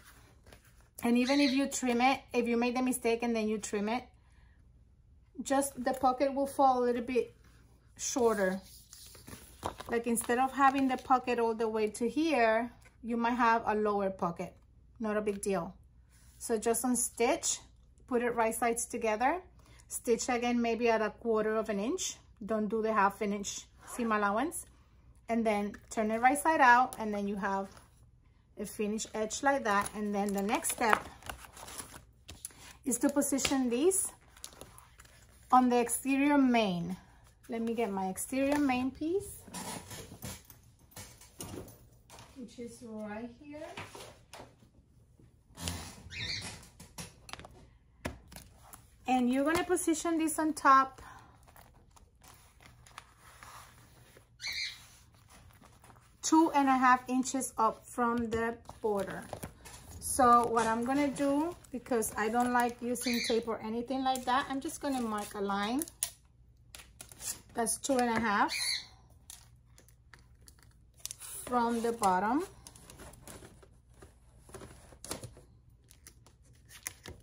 and even if you trim it, if you make the mistake and then you trim it, just the pocket will fall a little bit shorter. Like instead of having the pocket all the way to here, you might have a lower pocket. Not a big deal. So just unstitch, put it right sides together, stitch again maybe at a quarter of an inch. Don't do the half an inch seam allowance. And then turn it right side out and then you have a finished edge like that. And then the next step is to position these on the exterior main. Let me get my exterior main piece, which is right here. And you're gonna position this on top two and a half inches up from the border. So what I'm gonna do, because I don't like using tape or anything like that, I'm just gonna mark a line. That's two and a half from the bottom.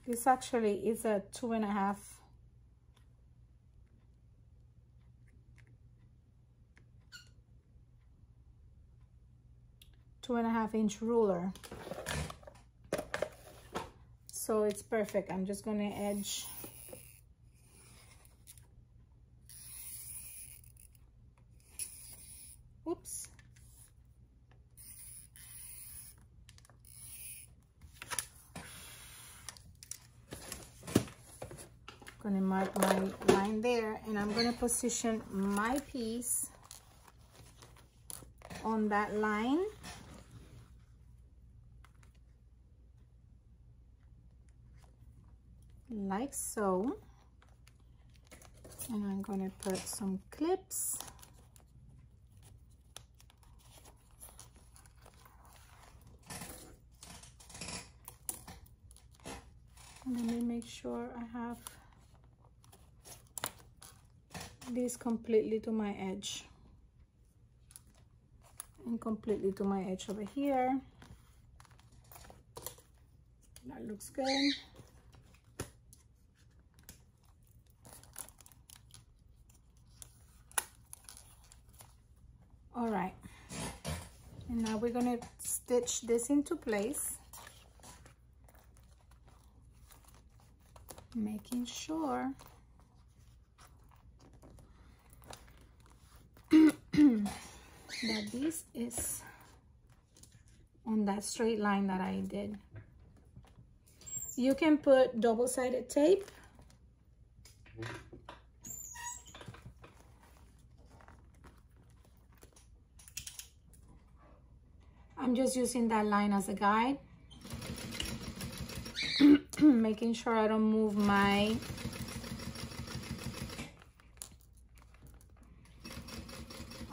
This actually is a two and a half two and a half inch ruler. So it's perfect. I'm just gonna edge Oops. gonna mark my line there and I'm gonna position my piece on that line like so. And I'm gonna put some clips. Let me make sure I have this completely to my edge. And completely to my edge over here. That looks good all right and now we're going to stitch this into place making sure that this is on that straight line that I did. You can put double-sided tape. I'm just using that line as a guide. Making sure I don't move my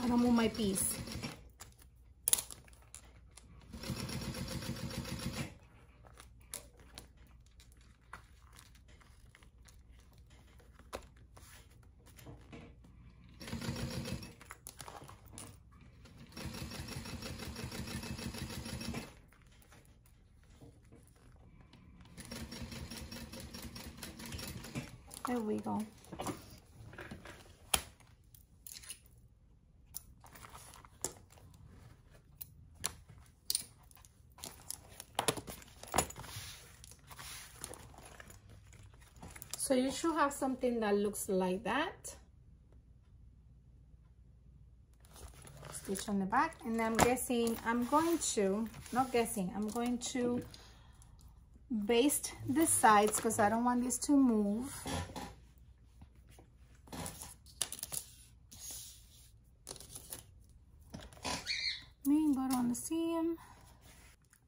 I don't move my piece. There we go. So you should have something that looks like that. Stitch on the back and I'm guessing I'm going to, not guessing, I'm going to baste the sides because I don't want this to move. Main bottom on the seam.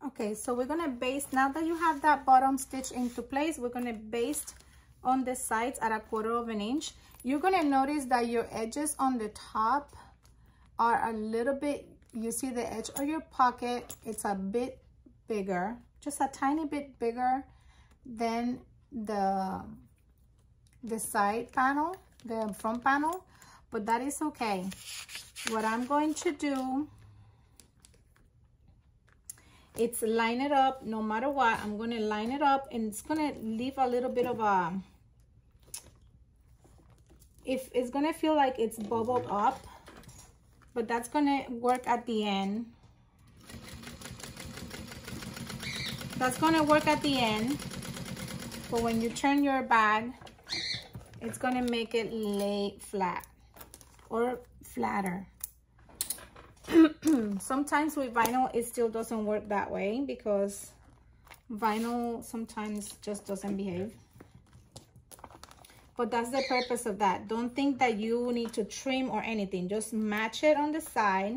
Okay, so we're gonna baste, now that you have that bottom stitch into place, we're gonna baste on the sides at a quarter of an inch. You're gonna notice that your edges on the top are a little bit, you see the edge of your pocket, it's a bit bigger, just a tiny bit bigger than the, the side panel, the front panel, but that is okay. What I'm going to do it's line it up no matter what i'm going to line it up and it's going to leave a little bit of a if it's gonna feel like it's bubbled up but that's gonna work at the end. That's gonna work at the end but when you turn your bag it's gonna make it lay flat or flatter. Sometimes with vinyl it still doesn't work that way because vinyl sometimes just doesn't behave but that's the purpose of that. Don't think that you need to trim or anything. Just match it on the side.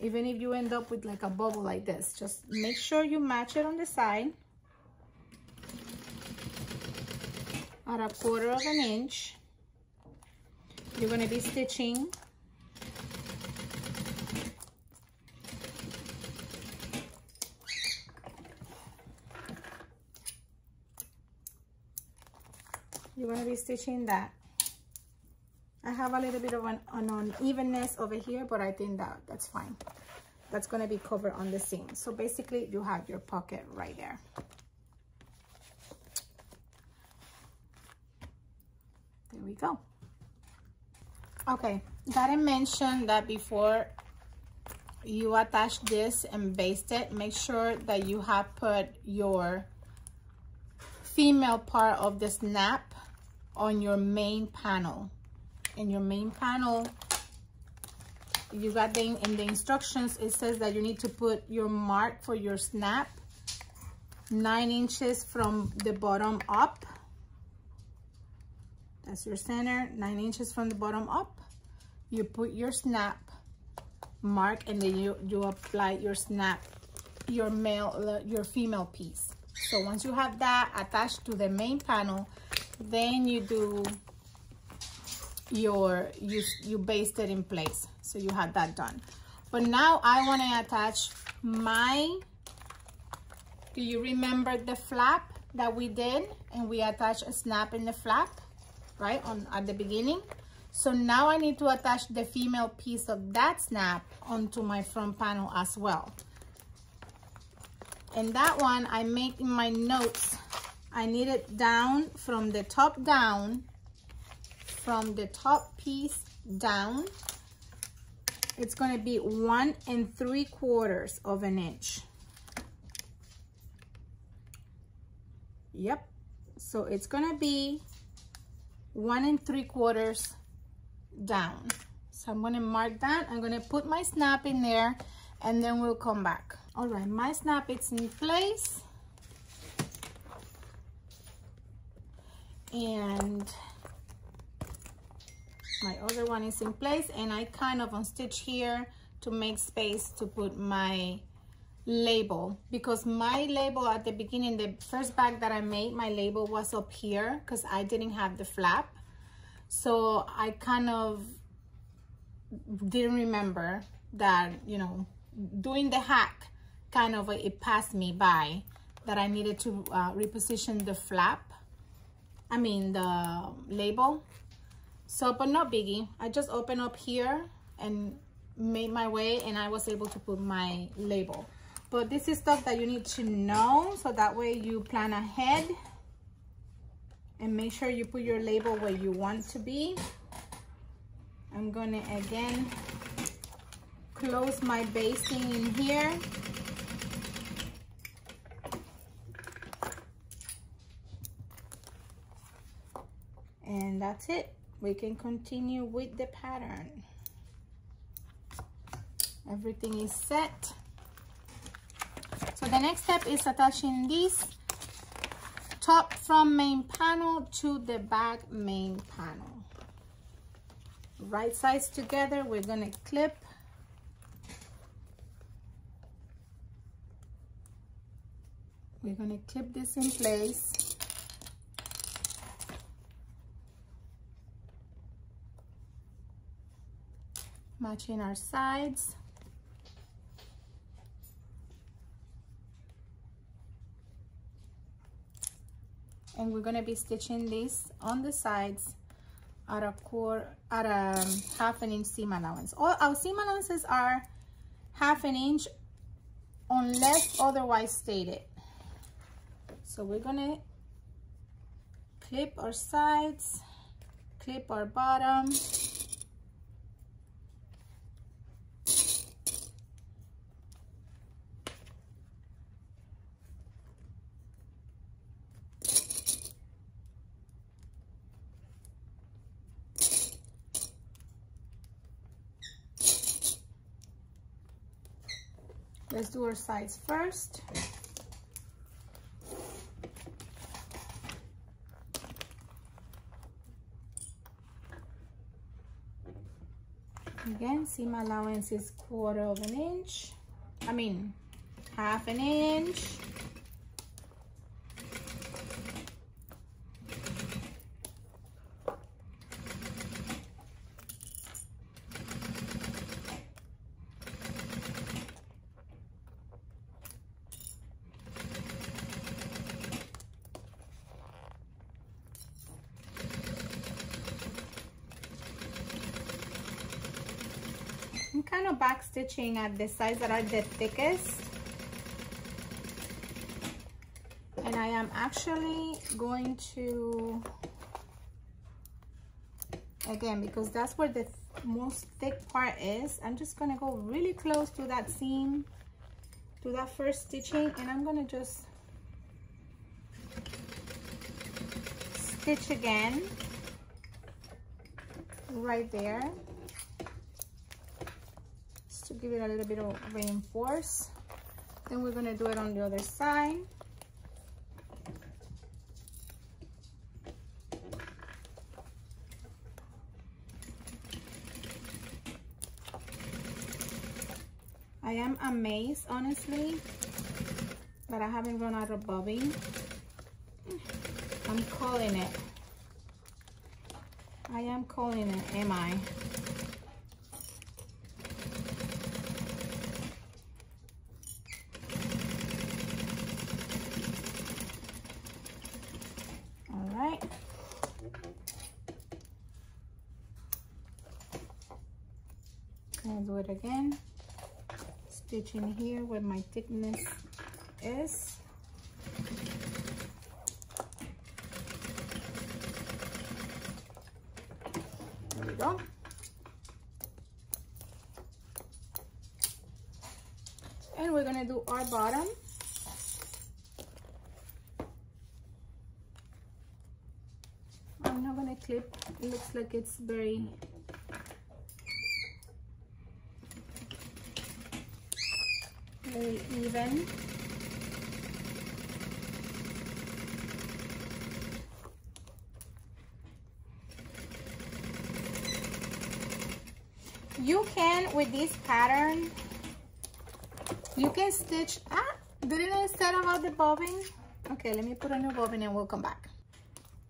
Even if you end up with like a bubble like this just make sure you match it on the side at a quarter of an inch. You're going to be stitching you're going to be stitching that. I have a little bit of an, an unevenness over here but I think that that's fine. That's going to be covered on the seam. So basically you have your pocket right there. There we go. Okay gotta mention that before you attach this and baste it. Make sure that you have put your female part of the snap on your main panel. In your main panel you got the in the instructions it says that you need to put your mark for your snap nine inches from the bottom up. That's your center nine inches from the bottom up. You put your snap mark and then you you apply your snap your male your female piece. So once you have that attached to the main panel then you do your you you baste it in place. So you have that done. But now i want to attach my do you remember the flap that we did and we attached a snap in the flap right on at the beginning? So now I need to attach the female piece of that snap onto my front panel as well. And that one, I make in my notes, I need it down from the top down, from the top piece down. It's gonna be one and three quarters of an inch. Yep, so it's gonna be one and three quarters down. So I'm gonna mark that. I'm gonna put my snap in there and then we'll come back. All right, my snap is in place. And my other one is in place and I kind of unstitch here to make space to put my label because my label at the beginning the first bag that I made my label was up here because I didn't have the flap so I kind of didn't remember that, you know, doing the hack kind of it passed me by that I needed to uh, reposition the flap. I mean the label. So, but not biggie. I just opened up here and made my way and I was able to put my label. But this is stuff that you need to know so that way you plan ahead and make sure you put your label where you want to be. I'm gonna again close my basting in here. And that's it. We can continue with the pattern. Everything is set. So the next step is attaching this top from main panel to the back main panel. Right sides together, we're gonna clip We're gonna clip this in place. Matching our sides. and we're going to be stitching this on the sides at a quarter at a um, half an inch seam allowance. All our seam allowances are half an inch unless otherwise stated. So we're gonna clip our sides clip our bottom Let's do our sides first. Again, seam allowance is quarter of an inch. I mean, half an inch. kind of back stitching at the sides that are the thickest. And I am actually going to again because that's where the most thick part is I'm just gonna go really close to that seam to that first stitching and I'm gonna just stitch again right there give it a little bit of reinforce then we're gonna do it on the other side I am amazed, honestly, that I haven't run out of bobbin. I'm calling it. I am calling it, am I? All right. Gonna do it again stitch in here where my thickness is. There we go. And we're gonna do our bottom. I'm not gonna clip. It looks like it's very very even. You can, with this pattern, you can stitch, ah, didn't I said about the bobbin? Okay, let me put a new bobbin and we'll come back.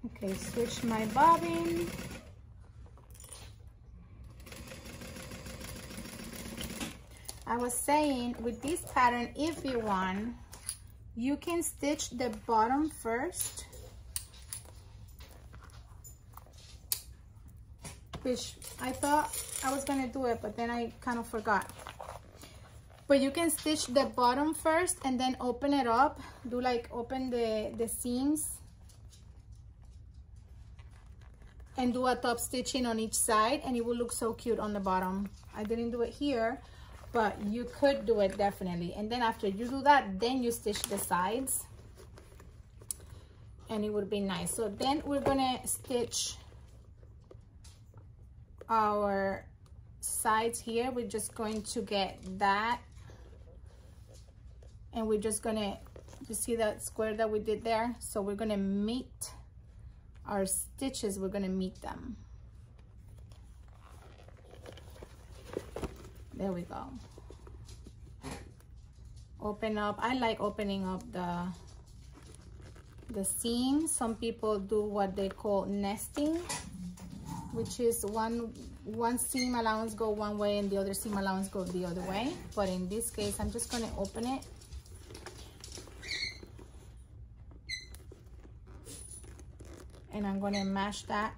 Okay, switch my bobbin. Was saying with this pattern, if you want, you can stitch the bottom first. Which I thought I was gonna do it, but then I kind of forgot. But you can stitch the bottom first and then open it up. Do like open the, the seams and do a top stitching on each side and it will look so cute on the bottom. I didn't do it here but you could do it definitely. And then after you do that then you stitch the sides. And it would be nice. So then we're gonna stitch our sides here. We're just going to get that. And we're just gonna you see that square that we did there? So we're gonna meet our stitches. We're gonna meet them there we go. Open up. I like opening up the the seam some people do what they call nesting which is one one seam allowance go one way and the other seam allowance go the other way. But in this case i'm just going to open it. And i'm going to mash that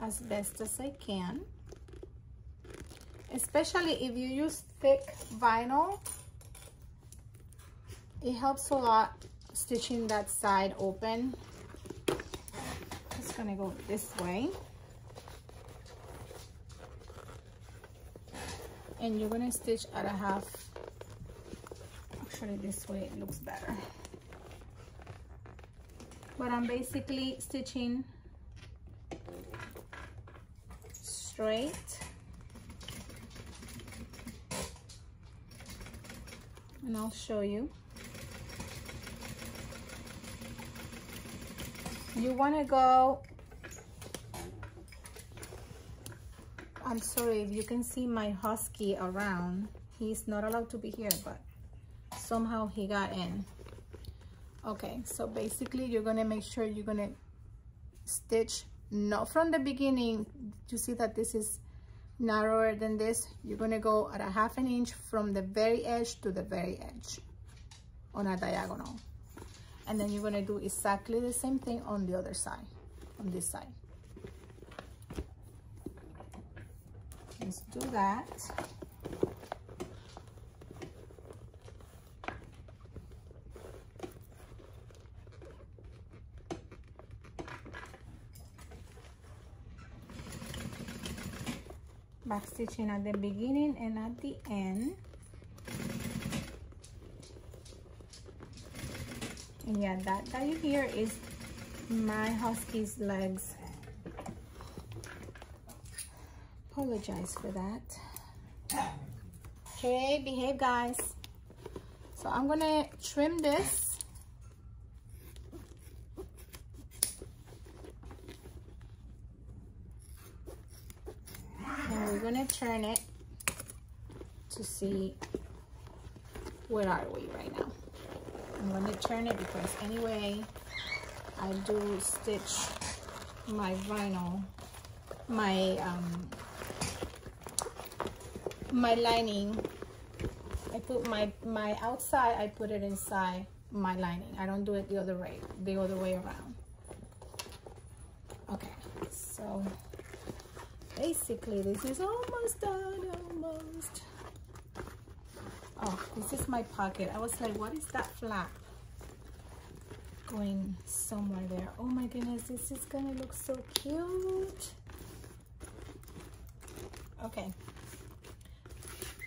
as best as i can especially if you use thick vinyl it helps a lot stitching that side open. Just gonna go this way. And you're gonna stitch at a half. Actually this way it looks better. But I'm basically stitching straight and I'll show you. You want to go, I'm sorry if you can see my husky around. He's not allowed to be here, but somehow he got in. Okay, so basically you're going to make sure you're going to stitch not from the beginning to see that this is narrower than this you're going to go at a half an inch from the very edge to the very edge on a diagonal. And then you're going to do exactly the same thing on the other side on this side. Let's do that back stitching at the beginning and at the end. And yeah that that you hear is my husky's legs. Apologize for that. Okay behave guys. So i'm gonna trim this we're gonna turn it to see where are we right now. I'm going to turn it because anyway I do stitch my vinyl my um my lining. I put my my outside I put it inside my lining. I don't do it the other way the other way around. Okay so basically this is almost done almost. Oh this is my pocket. I was like what is that flap going somewhere there? Oh my goodness this is gonna look so cute. Okay.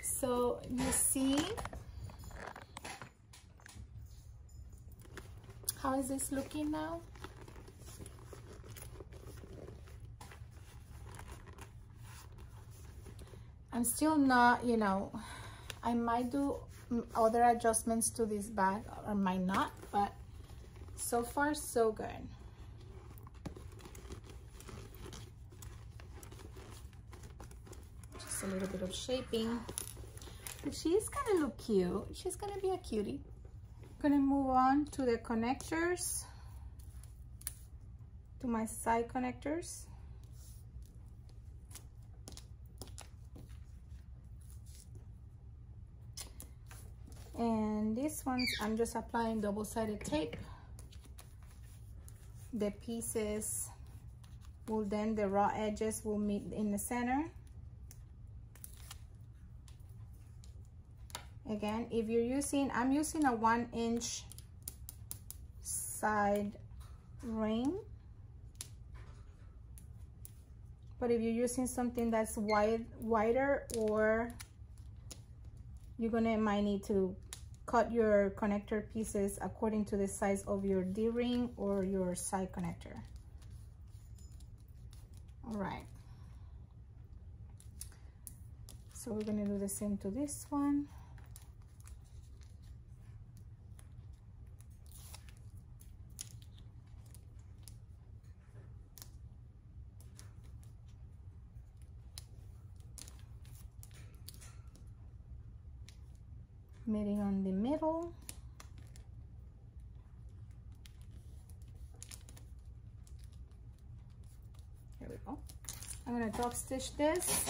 So you see how is this looking now I'm still not you know I might do other adjustments to this bag or might not, but so far so good. Just a little bit of shaping. But she's gonna look cute. She's gonna be a cutie. Gonna move on to the connectors, to my side connectors. And this ones I'm just applying double-sided tape. The pieces will then the raw edges will meet in the center. Again if you're using I'm using a one inch side ring. But if you're using something that's wide wider or you're gonna might need to cut your connector pieces according to the size of your D-ring or your side connector. All right. So we're gonna do the same to this one. Meeting on the middle. Here we go. I'm gonna top stitch this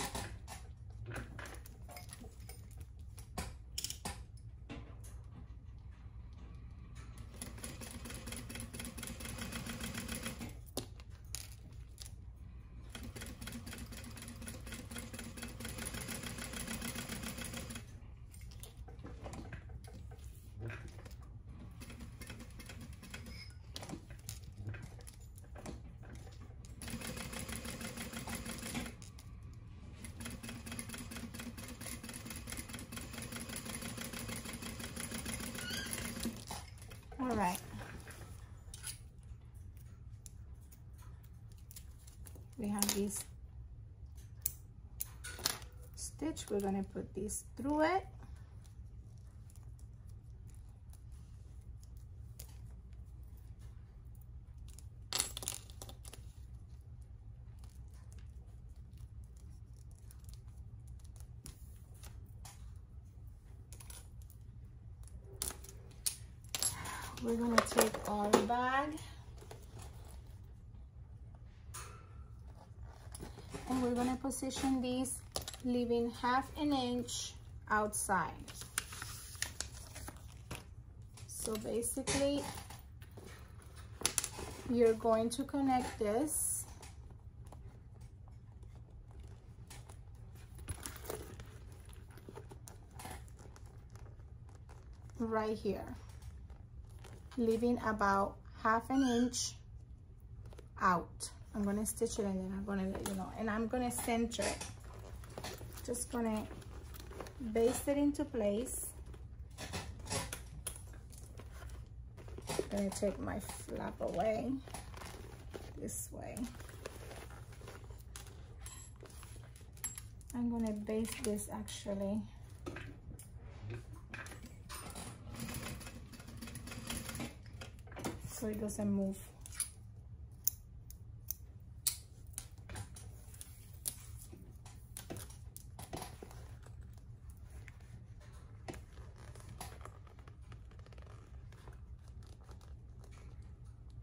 all right we have this stitch we're going to put this through it. We're going to take our bag we're going to position these leaving half an inch outside so basically you're going to connect this right here leaving about half an inch out. I'm gonna stitch it and then I'm gonna let you know. And I'm gonna center it. just gonna baste it into place. gonna take my flap away this way. I'm gonna baste this actually. So it doesn't move.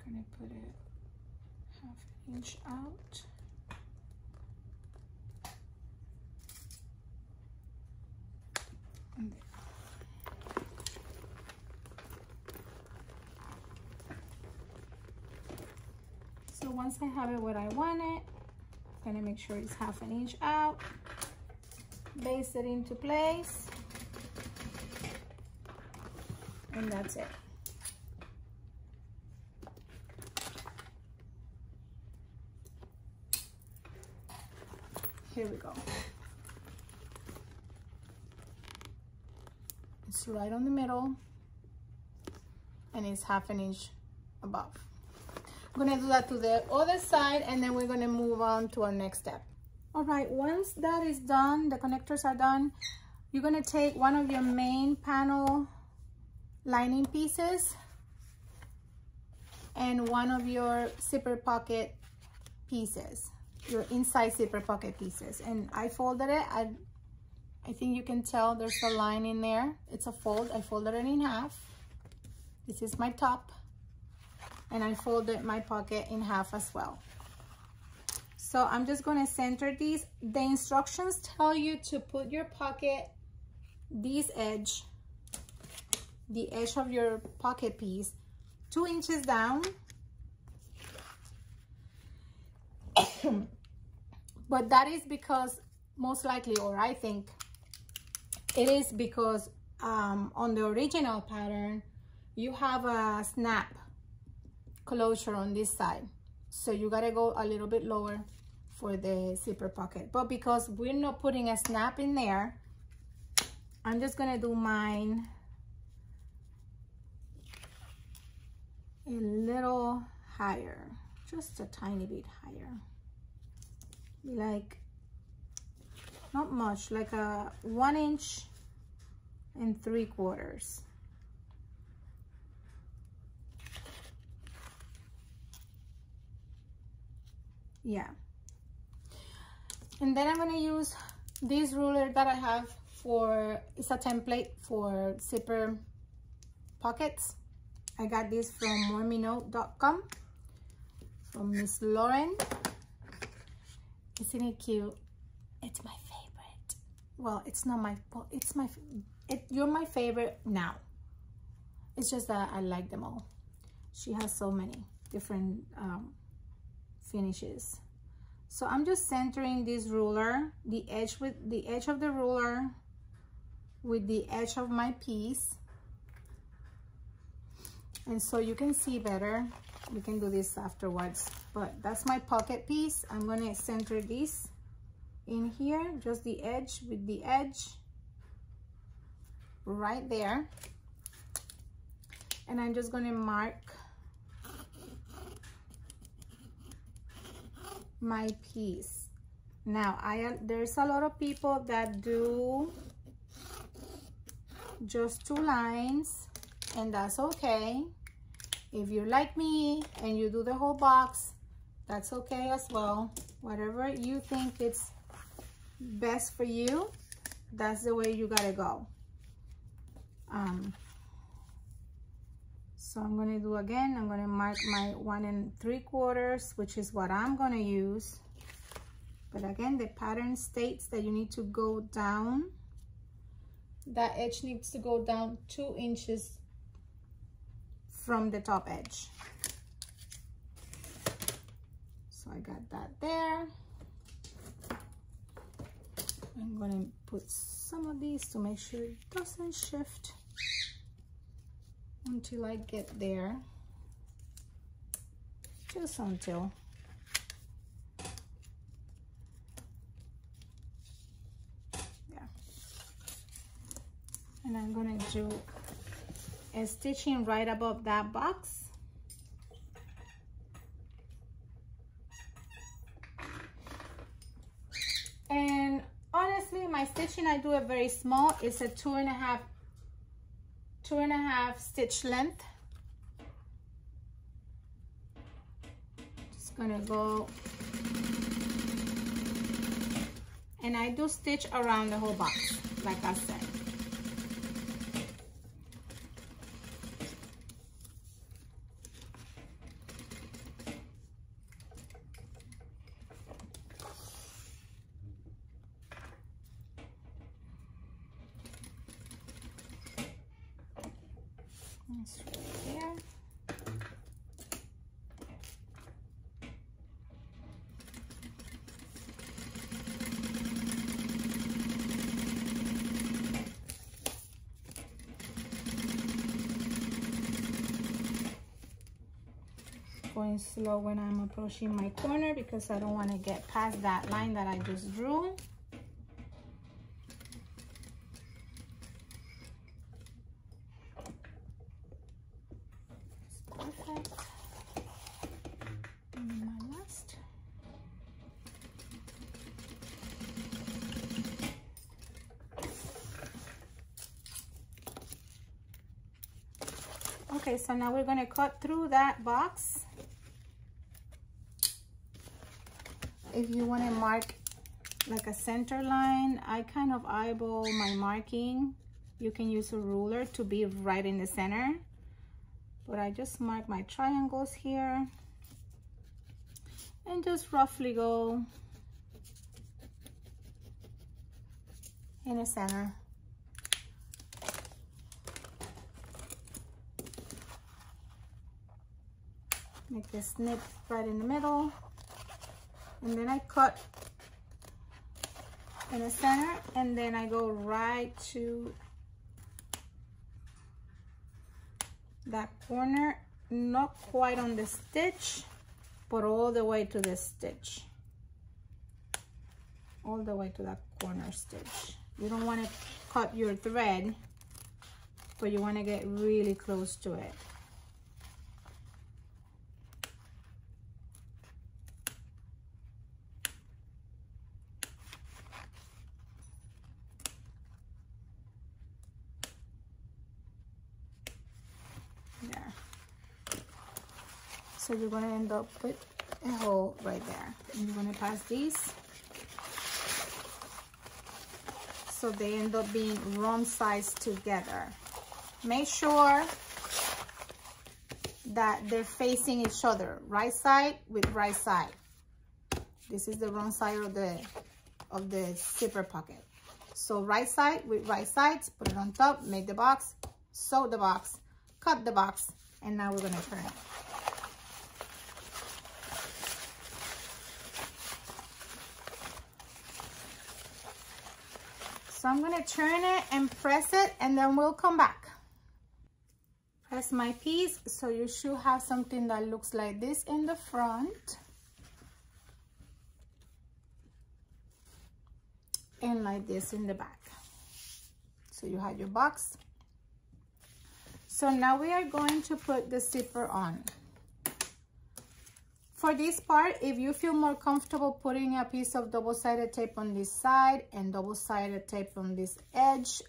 gonna put it half an inch out. I have it what I want it, gonna make sure it's half an inch out, baste it into place, and that's it. Here we go. It's right on the middle and it's half an inch above. Gonna do that to the other side and then we're gonna move on to our next step. All right, once that is done, the connectors are done, you're gonna take one of your main panel lining pieces and one of your zipper pocket pieces your inside zipper pocket pieces. And I folded it. I I think you can tell there's a line in there. It's a fold. I folded it in half. This is my top and I folded my pocket in half as well. So I'm just going to center these. The instructions tell you to put your pocket this edge the edge of your pocket piece two inches down. But that is because most likely or I think it is because um, on the original pattern you have a snap closure on this side. So you got to go a little bit lower for the zipper pocket. But because we're not putting a snap in there I'm just gonna do mine a little higher just a tiny bit higher. Like not much like a one inch and three quarters yeah and then I'm to use this ruler that I have for it's a template for zipper pockets I got this from moremeknow.com from Miss Lauren isn't it cute? It's my favorite. Well, it's not my, well it's my, it, you're my favorite now. It's just that I like them all. She has so many different um, finishes. So I'm just centering this ruler, the edge with the edge of the ruler with the edge of my piece. And so you can see better we can do this afterwards but that's my pocket piece i'm going to center this in here just the edge with the edge right there and i'm just going to mark my piece now i there's a lot of people that do just two lines and that's okay if you're like me and you do the whole box, that's okay as well. Whatever you think it's best for you, that's the way you gotta go. Um, so I'm gonna do again, I'm gonna mark my one and three quarters, which is what I'm gonna use. But again, the pattern states that you need to go down. That edge needs to go down two inches from the top edge. So I got that there. I'm gonna put some of these to make sure it doesn't shift until I get there. Just until. Yeah and I'm gonna do a stitching right above that box and honestly my stitching I do it very small it's a two and a half two and a half stitch length. Just gonna go. And I do stitch around the whole box like I said going slow when I'm approaching my corner because I don't want to get past that line that I just drew. Okay, so now we're going to cut through that box if you want to mark like a center line, I kind of eyeball my marking. You can use a ruler to be right in the center. But I just mark my triangles here and just roughly go in the center. Make this snip right in the middle and then I cut in the center and then I go right to that corner not quite on the stitch but all the way to the stitch. All the way to that corner stitch. You don't want to cut your thread but you want to get really close to it So you're gonna end up with a hole right there. And you're gonna pass these. So they end up being wrong size together. Make sure that they're facing each other, right side with right side. This is the wrong side of the of the zipper pocket. So right side with right sides, put it on top, make the box, sew the box, cut the box, and now we're gonna turn it. So I'm gonna turn it and press it and then we'll come back. Press my piece so you should have something that looks like this in the front. And like this in the back. So you have your box. So now we are going to put the zipper on. For this part, if you feel more comfortable putting a piece of double-sided tape on this side and double-sided tape on this edge,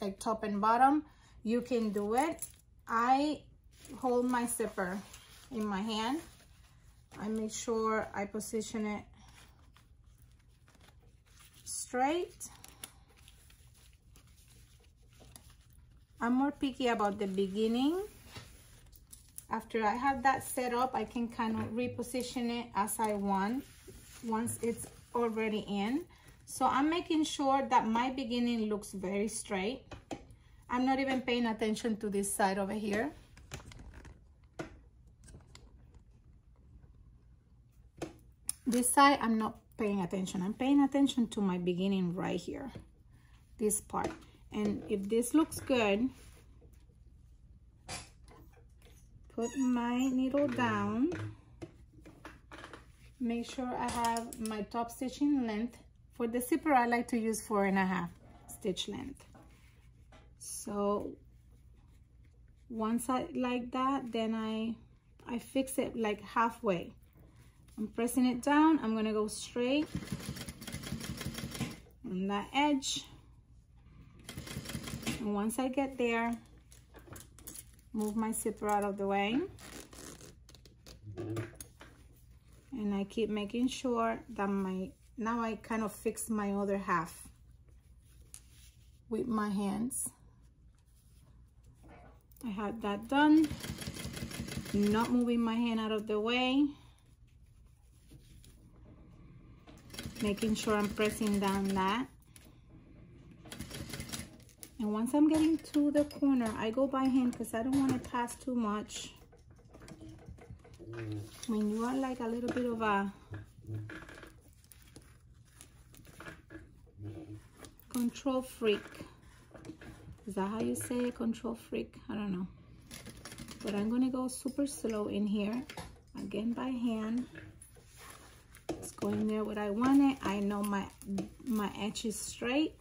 like top and bottom, you can do it. I hold my zipper in my hand. I make sure I position it straight. I'm more picky about the beginning after I have that set up, I can kind of reposition it as I want once it's already in. So I'm making sure that my beginning looks very straight. I'm not even paying attention to this side over here. This side, I'm not paying attention. I'm paying attention to my beginning right here, this part. And if this looks good, put my needle down make sure I have my top stitching length for the zipper I like to use four and a half stitch length So once I like that, then I, I fix it like halfway. I'm pressing it down. I'm gonna go straight on that edge. And once I get there, move my zipper out of the way. And I keep making sure that my, now I kind of fix my other half with my hands. I have that done. Not moving my hand out of the way. Making sure I'm pressing down that. And once I'm getting to the corner, I go by hand because I don't want to pass too much. Mm. When you are like a little bit of a control freak. Is that how you say it? Control freak? I don't know. But I'm going to go super slow in here. Again by hand. It's going there what I want it. I know my, my edge is straight.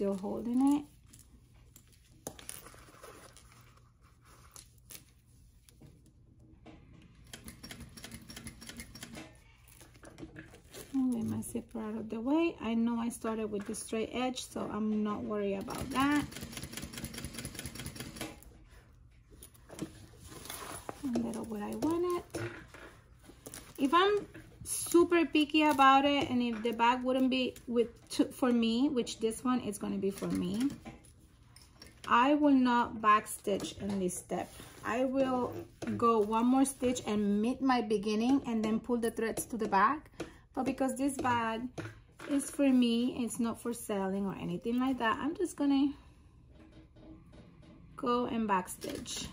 Still holding it. My zipper out of the way. I know I started with the straight edge, so I'm not worried about that. A little what I wanted. If I'm super picky about it, and if the bag wouldn't be with for me, which this one is going to be for me, I will not back stitch in this step. I will go one more stitch and meet my beginning and then pull the threads to the back but because this bag is for me, it's not for selling or anything like that, I'm just gonna go and backstitch.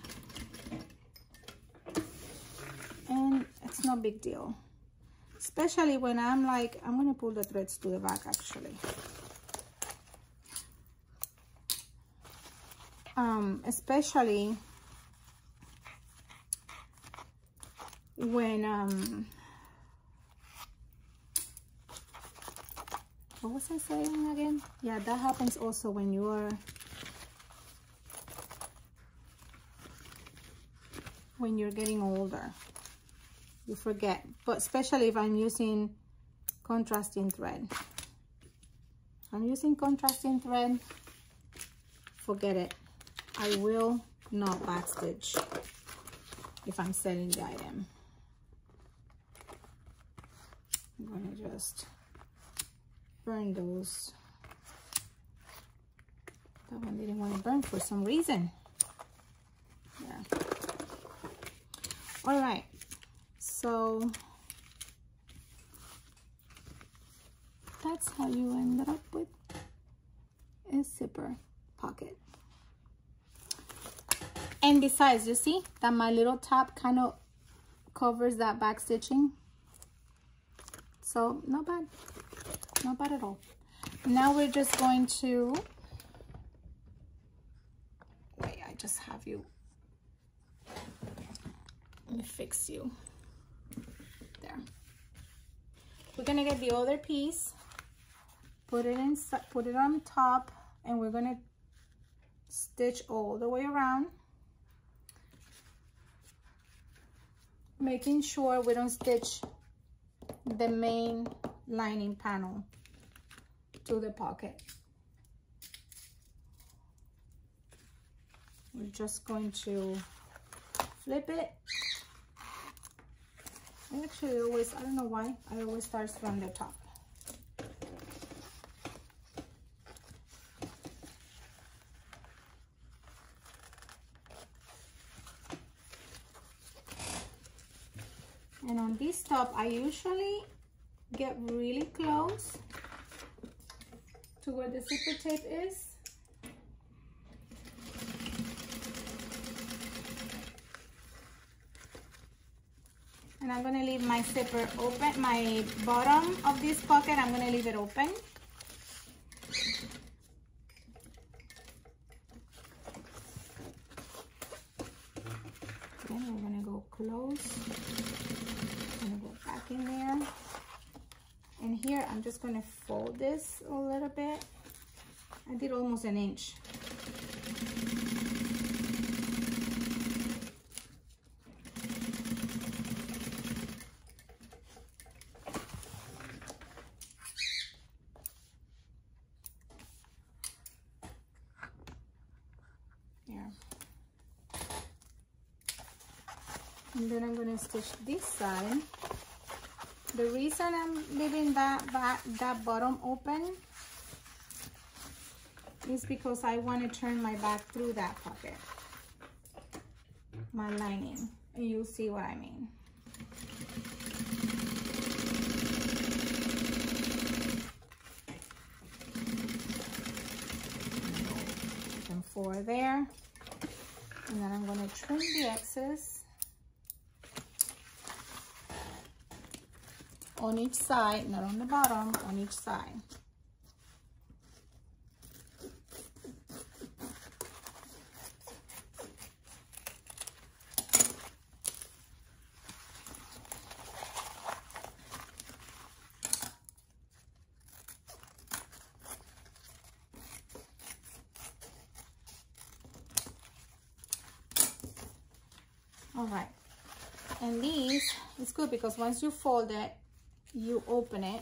And it's no big deal. Especially when I'm like, I'm gonna pull the threads to the back actually. Um, especially when um what was I saying again? Yeah, that happens also when you are when you're getting older. You forget, but especially if I'm using contrasting thread. I'm using contrasting thread, forget it. I will not backstitch if I'm selling the item. I'm gonna just burn those. That one didn't want to burn for some reason. Yeah. All right. So that's how you ended up with a zipper pocket. And besides, you see that my little top kind of covers that back stitching. So not bad not bad at all. Now we're just going to, wait, I just have you, let me fix you, there. We're gonna get the other piece, put it in, put it on top, and we're gonna stitch all the way around. Making sure we don't stitch the main lining panel to the pocket. We're just going to flip it. I actually always, I don't know why, I always start from the top. And on this top, I usually get really close to where the zipper tape is. And I'm gonna leave my zipper open, my bottom of this pocket, I'm gonna leave it open. Then we're gonna go close, I'm gonna go back in there. And here, I'm just gonna fold this a little bit. I did almost an inch. Then I'm going to stitch this side. The reason I'm leaving that, that, that bottom open is because I want to turn my back through that pocket. My lining and you'll see what I mean. And four there. And then I'm going to trim the excess on each side, not on the bottom, on each side. all right and these it's good because once you fold it you open it.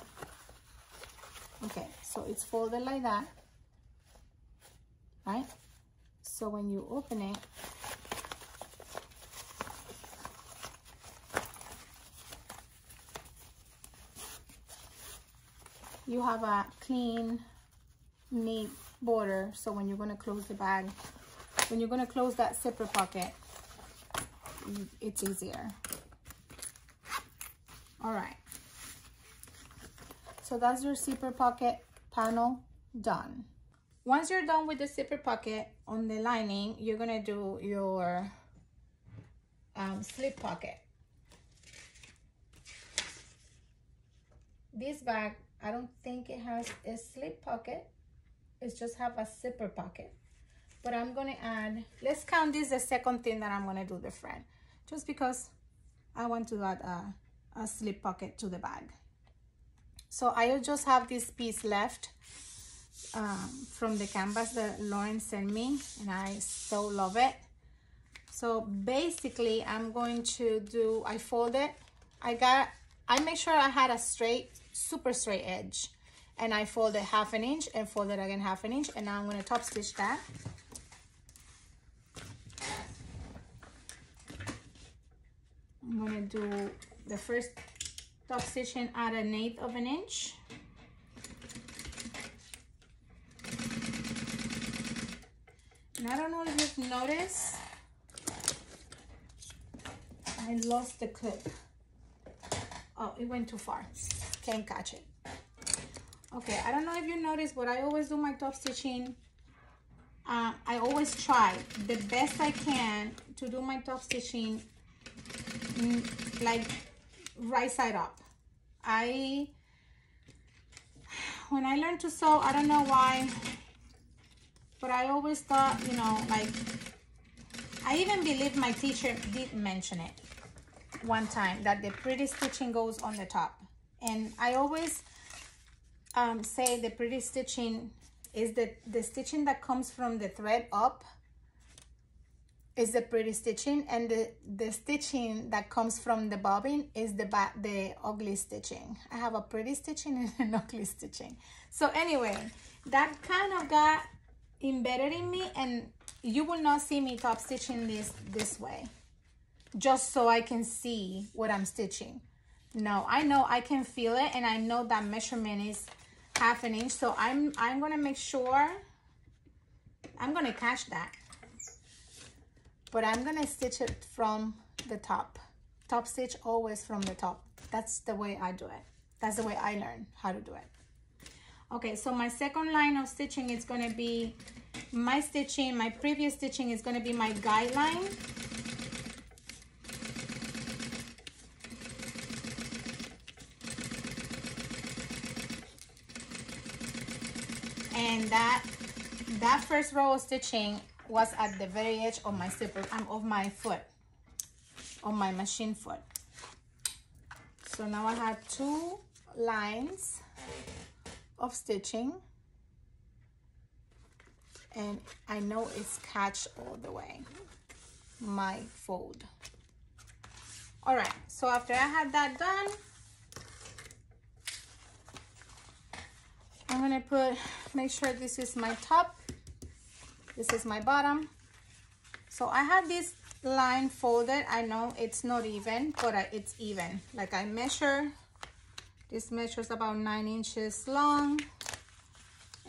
Okay so it's folded like that right? So when you open it you have a clean neat border. So when you're going to close the bag when you're going to close that zipper pocket it's easier. All right so that's your zipper pocket panel done. Once you're done with the zipper pocket on the lining, you're gonna do your um, slip pocket. This bag, I don't think it has a slip pocket. It's just have a zipper pocket. But I'm gonna add, let's count this the second thing that I'm gonna do the front. Just because I want to add a, a slip pocket to the bag. So I just have this piece left um, from the canvas that Lauren sent me and I so love it. So basically I'm going to do, I fold it. I got, I make sure I had a straight, super straight edge and I fold it half an inch and fold it again half an inch and now I'm going to top stitch that. I'm going to do the first top stitching at an eighth of an inch. And I don't know if you've noticed I lost the clip. Oh it went too far. Can't catch it. Okay I don't know if you noticed but I always do my top stitching uh, I always try the best I can to do my top stitching mm, like right side up. I, when I learned to sew, I don't know why, but I always thought, you know, like, I even believe my teacher did mention it one time, that the pretty stitching goes on the top. And I always um, say the pretty stitching is the, the stitching that comes from the thread up is the pretty stitching and the, the stitching that comes from the bobbin is the the ugly stitching. I have a pretty stitching and an ugly stitching. So anyway, that kind of got embedded in me and you will not see me top stitching this this way just so I can see what I'm stitching. No, I know I can feel it and I know that measurement is half an inch. So I'm, I'm gonna make sure, I'm gonna catch that but I'm gonna stitch it from the top. Top stitch always from the top. That's the way I do it. That's the way I learn how to do it. Okay so my second line of stitching is to be my stitching my previous stitching is to be my guideline. And that that first row of stitching was at the very edge of my zipper um, of my foot on my machine foot. So now I have two lines of stitching and I know it's catch all the way. My fold. All right so after I had that done I'm gonna put make sure this is my top this is my bottom. So I have this line folded. I know it's not even but uh, it's even. Like I measure. This measures about nine inches long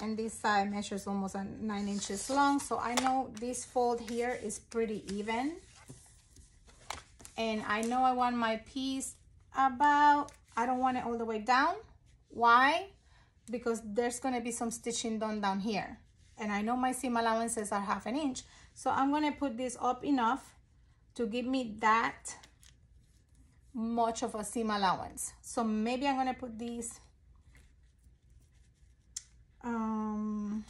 and this side measures almost nine inches long. So I know this fold here is pretty even. And I know I want my piece about I don't want it all the way down. Why? Because there's going to be some stitching done down here and I know my seam allowances are half an inch so I'm to put this up enough to give me that much of a seam allowance so maybe I'm to put these um,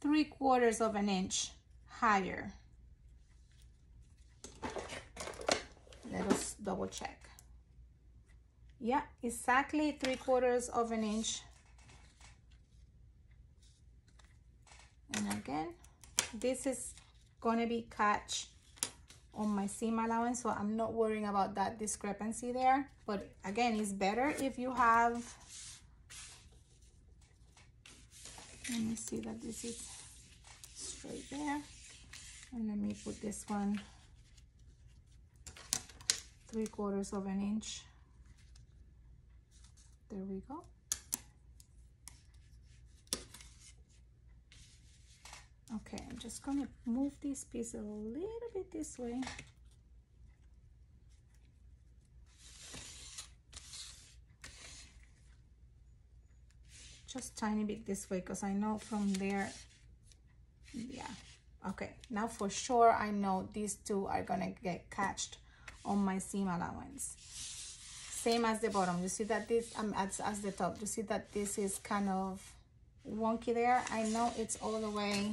three quarters of an inch higher. Let us double check. Yeah, exactly three quarters of an inch. And again, this is gonna be catch on my seam allowance, so I'm not worrying about that discrepancy there. But again, it's better if you have let me see that this is straight there. And let me put this one three quarters of an inch. There we go okay I'm just gonna move this piece a little bit this way. Just tiny bit this way because I know from there yeah. Okay now for sure I know these two are gonna get catched on my seam allowance. Same as the bottom. You see that this um as, as the top. You see that this is kind of wonky there? I know it's all the way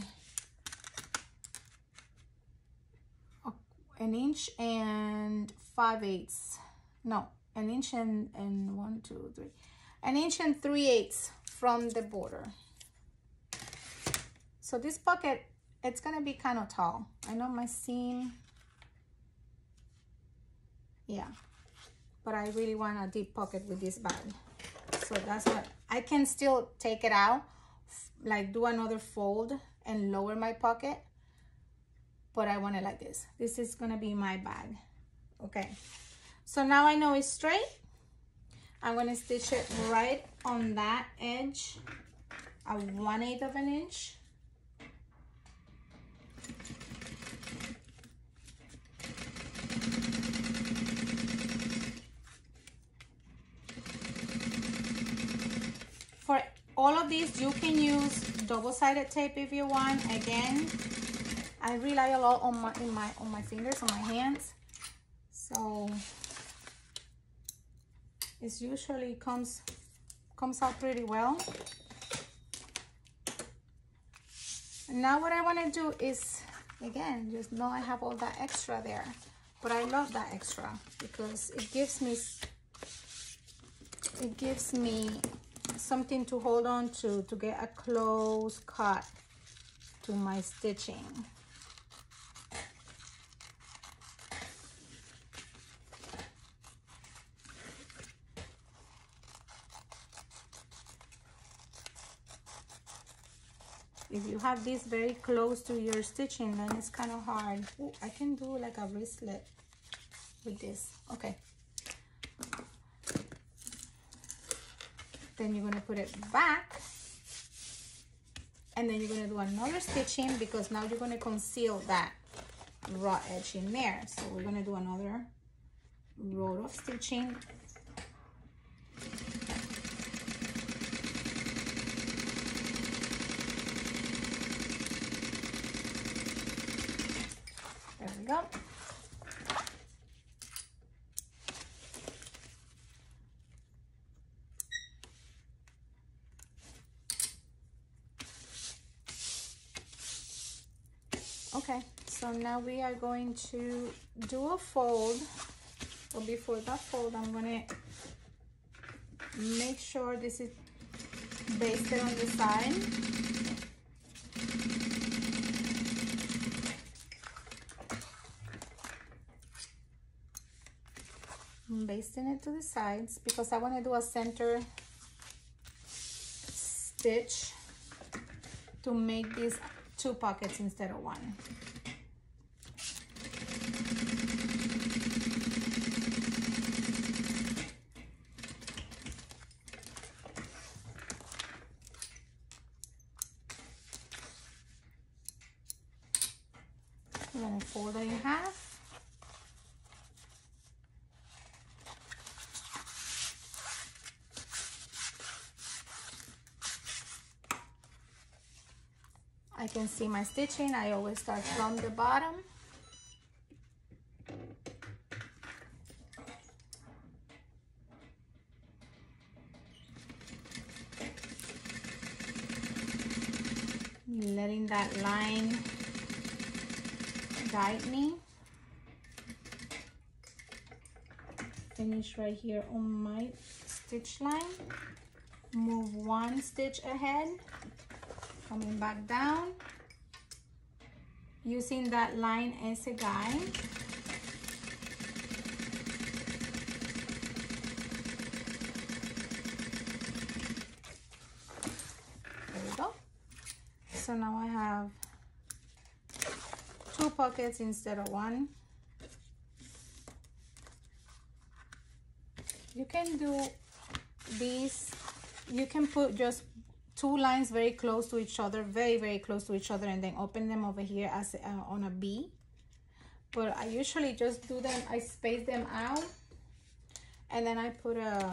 an inch and five eighths no an inch and and one two three an inch and three eighths from the border. So this pocket, it's gonna be kind of tall. I know my seam, yeah, but I really want a deep pocket with this bag. So that's what, I can still take it out, like do another fold and lower my pocket, but I want it like this. This is gonna be my bag, okay. So now I know it's straight. I'm to stitch it right on that edge, a 1 8 of an inch. For all of these, you can use double-sided tape if you want. Again, I rely a lot on my, in my, on my fingers, on my hands. So it usually comes comes out pretty well. And now what I want to do is again just know I have all that extra there. But I love that extra because it gives me it gives me something to hold on to to get a close cut to my stitching if you have this very close to your stitching then it's kind of hard. Ooh, I can do like a wristlet with this. Okay. Then you're going to put it back. And then you're going to do another stitching because now you're going to conceal that raw edge in there. So we're going to do another row of stitching go. Okay, so now we are going to do a fold. But before that fold, I'm gonna make sure this is basted on the side. Basting it to the sides because I want to do a center stitch to make these two pockets instead of one. I'm gonna fold it in half. I can see my stitching. I always start from the bottom. Letting that line guide me. Finish right here on my stitch line. Move one stitch ahead coming back down. Using that line as a guide. There we go. So now I have two pockets instead of one. You can do these you can put just two lines very close to each other very very close to each other and then open them over here as uh, on a B. But I usually just do them I space them out and then I put a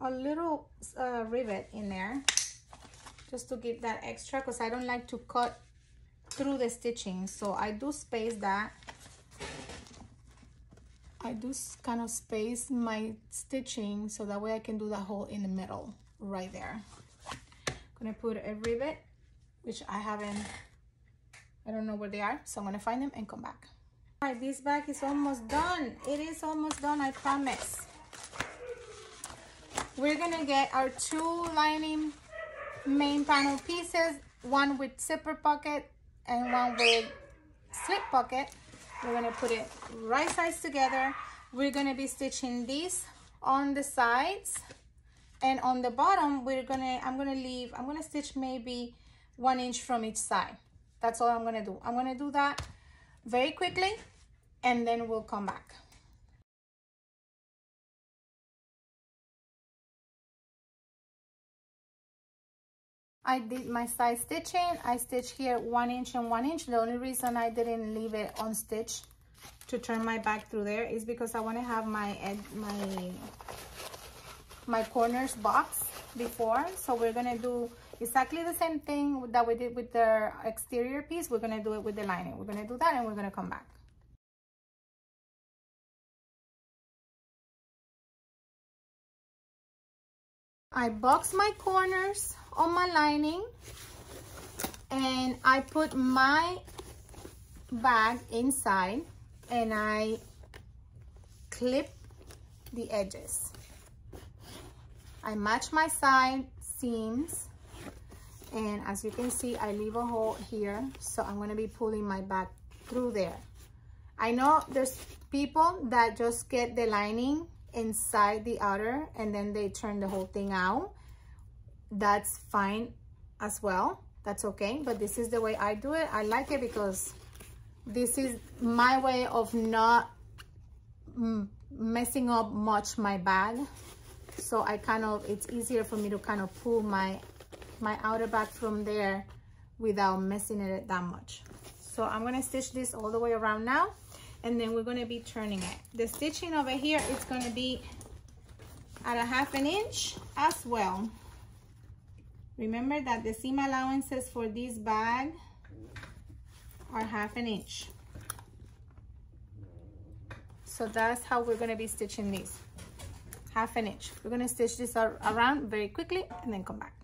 a little uh, rivet in there just to give that extra because I don't like to cut through the stitching. So I do space that. I do kind of space my stitching so that way I can do the hole in the middle right there gonna put a rivet which I haven't I don't know where they are so I'm gonna find them and come back. All right this bag is almost done. It is almost done I promise. We're gonna get our two lining main panel pieces one with zipper pocket and one with slip pocket. We're gonna put it right sides together. We're gonna be stitching these on the sides and on the bottom we're gonna i'm gonna leave i'm gonna stitch maybe one inch from each side that's all i'm gonna do i'm gonna do that very quickly and then we'll come back I did my side stitching. I stitched here one inch and one inch. The only reason I didn't leave it on stitch to turn my back through there is because I want to have my my my corners box before. So we're gonna do exactly the same thing that we did with the exterior piece. We're gonna do it with the lining. We're gonna do that and we're gonna come back. I box my corners on my lining and I put my bag inside and I clip the edges I match my side seams and as you can see I leave a hole here so I'm going to be pulling my back through there. I know there's people that just get the lining inside the outer and then they turn the whole thing out. That's fine as well. That's okay but this is the way I do it. I like it because this is my way of not messing up much my bag so I kind of it's easier for me to kind of pull my my outer back from there without messing it that much. So I'm to stitch this all the way around now and then we're to be turning it. The stitching over here is to be at a half an inch as well. Remember that the seam allowances for this bag are half an inch. So that's how we're to be stitching these half an inch. We're going to stitch this around very quickly and then come back.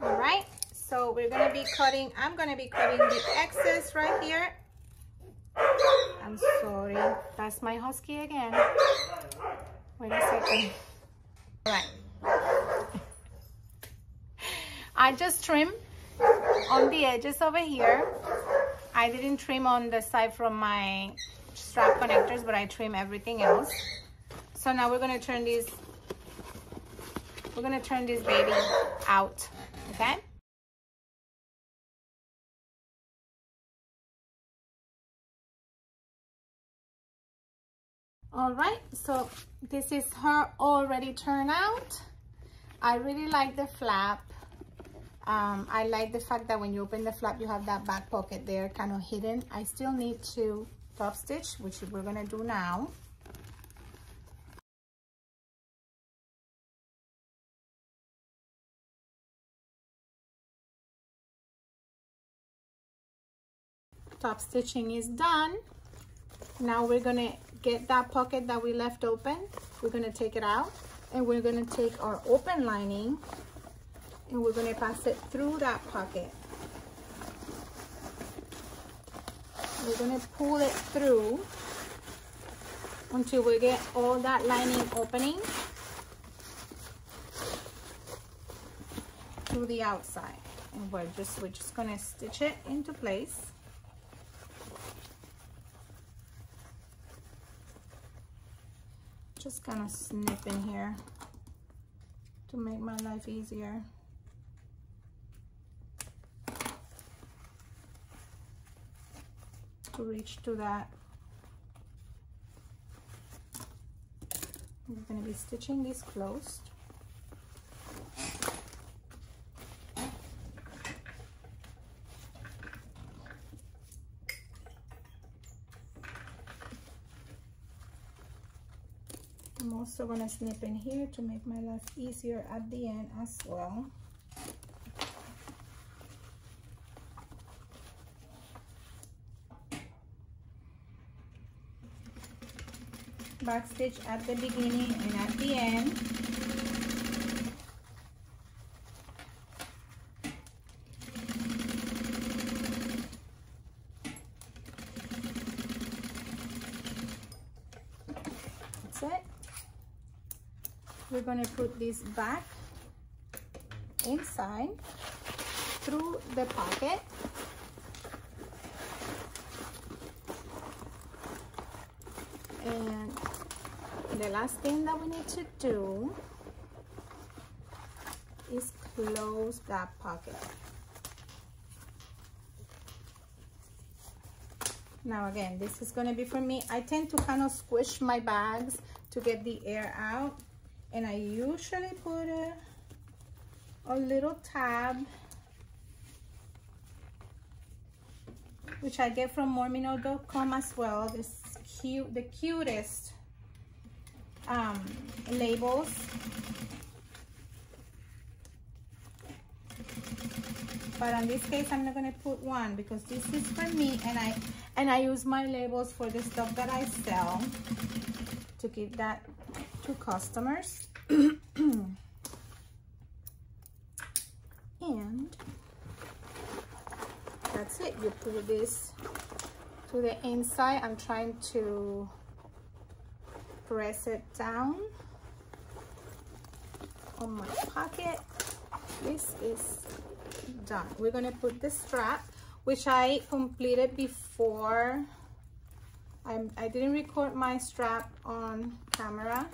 All right, so we're going to be cutting, I'm going to be cutting the excess right here I'm sorry. That's my husky again. Wait a second. All right. I just trim on the edges over here. I didn't trim on the side from my strap connectors, but I trim everything else. So now we're gonna turn these, we're gonna turn this baby out, okay? all right so this is her already turned out i really like the flap um, i like the fact that when you open the flap you have that back pocket there kind of hidden. I still need to top stitch which we're gonna do now. Top stitching is done. Now we're gonna get that pocket that we left open. We're going to take it out and we're going to take our open lining and we're going to pass it through that pocket. We're going to pull it through until we get all that lining opening to the outside. And we're just we're just going to stitch it into place. Just kind of snip in here to make my life easier. To reach to that. I'm going to be stitching this closed. I'm also going to snip in here to make my life easier at the end as well. Back stitch at the beginning and at the end. That's it we're going to put this back inside through the pocket and the last thing that we need to do is close that pocket. Now again this is going to be for me. I tend to kind of squish my bags to get the air out and I usually put a, a little tab which I get from moremeknow.com as well. This cute the cutest um, labels but in this case I'm not gonna put one because this is for me and I and I use my labels for the stuff that I sell to give that to customers. and that's it. You put this to the inside. I'm trying to press it down on my pocket. This is done. We're to put the strap, which I completed before I'm, I didn't record my strap on camera.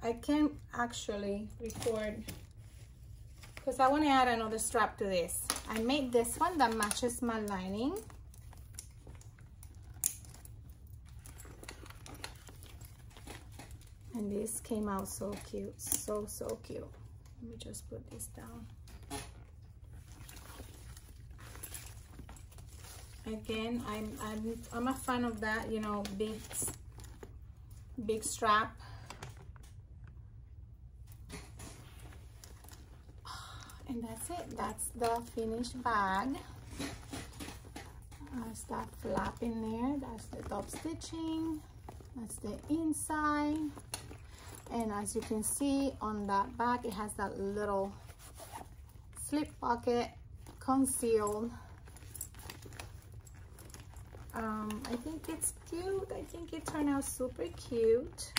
I can't actually record because I want to add another strap to this. I made this one that matches my lining. And this came out so cute, so, so cute. Let me just put this down. again I'm, I'm i'm a fan of that you know big big strap. And that's it. That's the finished bag. That's that flap in there. That's the top stitching. That's the inside and as you can see on that back it has that little slip pocket concealed um, I think it's cute. I think it turned out super cute.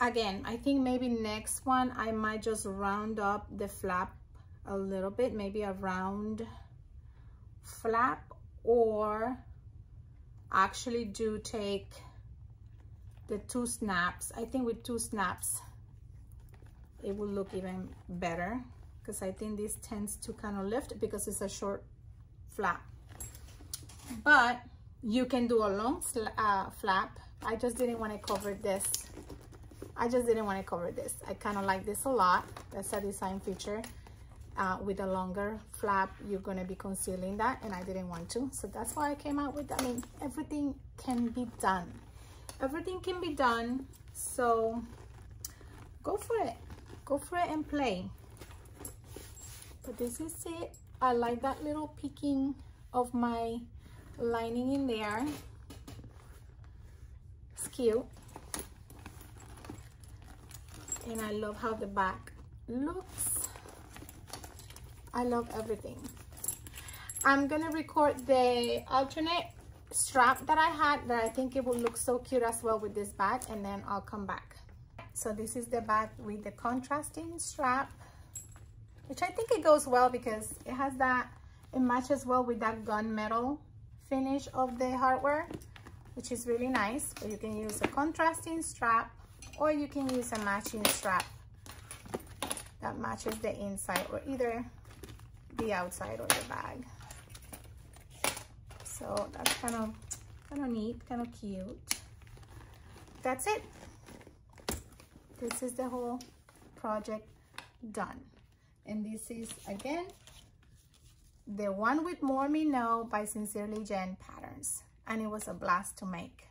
Again, I think maybe next one I might just round up the flap a little bit, maybe a round flap or actually do take the two snaps. I think with two snaps, it will look even better because I think this tends to kind of lift because it's a short flap. But you can do a long uh, flap. I just didn't want to cover this. I just didn't want to cover this. I kind of like this a lot. That's a design feature. Uh, with a longer flap, you're going to be concealing that, and I didn't want to. So that's why I came out with, I mean, everything can be done. Everything can be done. So go for it. Go for it and play. But this is it. I like that little peeking of my lining in there. It's cute. And I love how the back looks. I love everything. I'm gonna record the alternate strap that I had that I think it will look so cute as well with this bag and then I'll come back. So this is the bag with the contrasting strap which I think it goes well because it has that, it matches well with that gunmetal finish of the hardware, which is really nice. But you can use a contrasting strap or you can use a matching strap that matches the inside or either the outside or the bag. So that's kind of kind of neat, kind of cute. That's it. This is the whole project done. And this is, again, the one with More Me Know by Sincerely Jen Patterns. And it was a blast to make.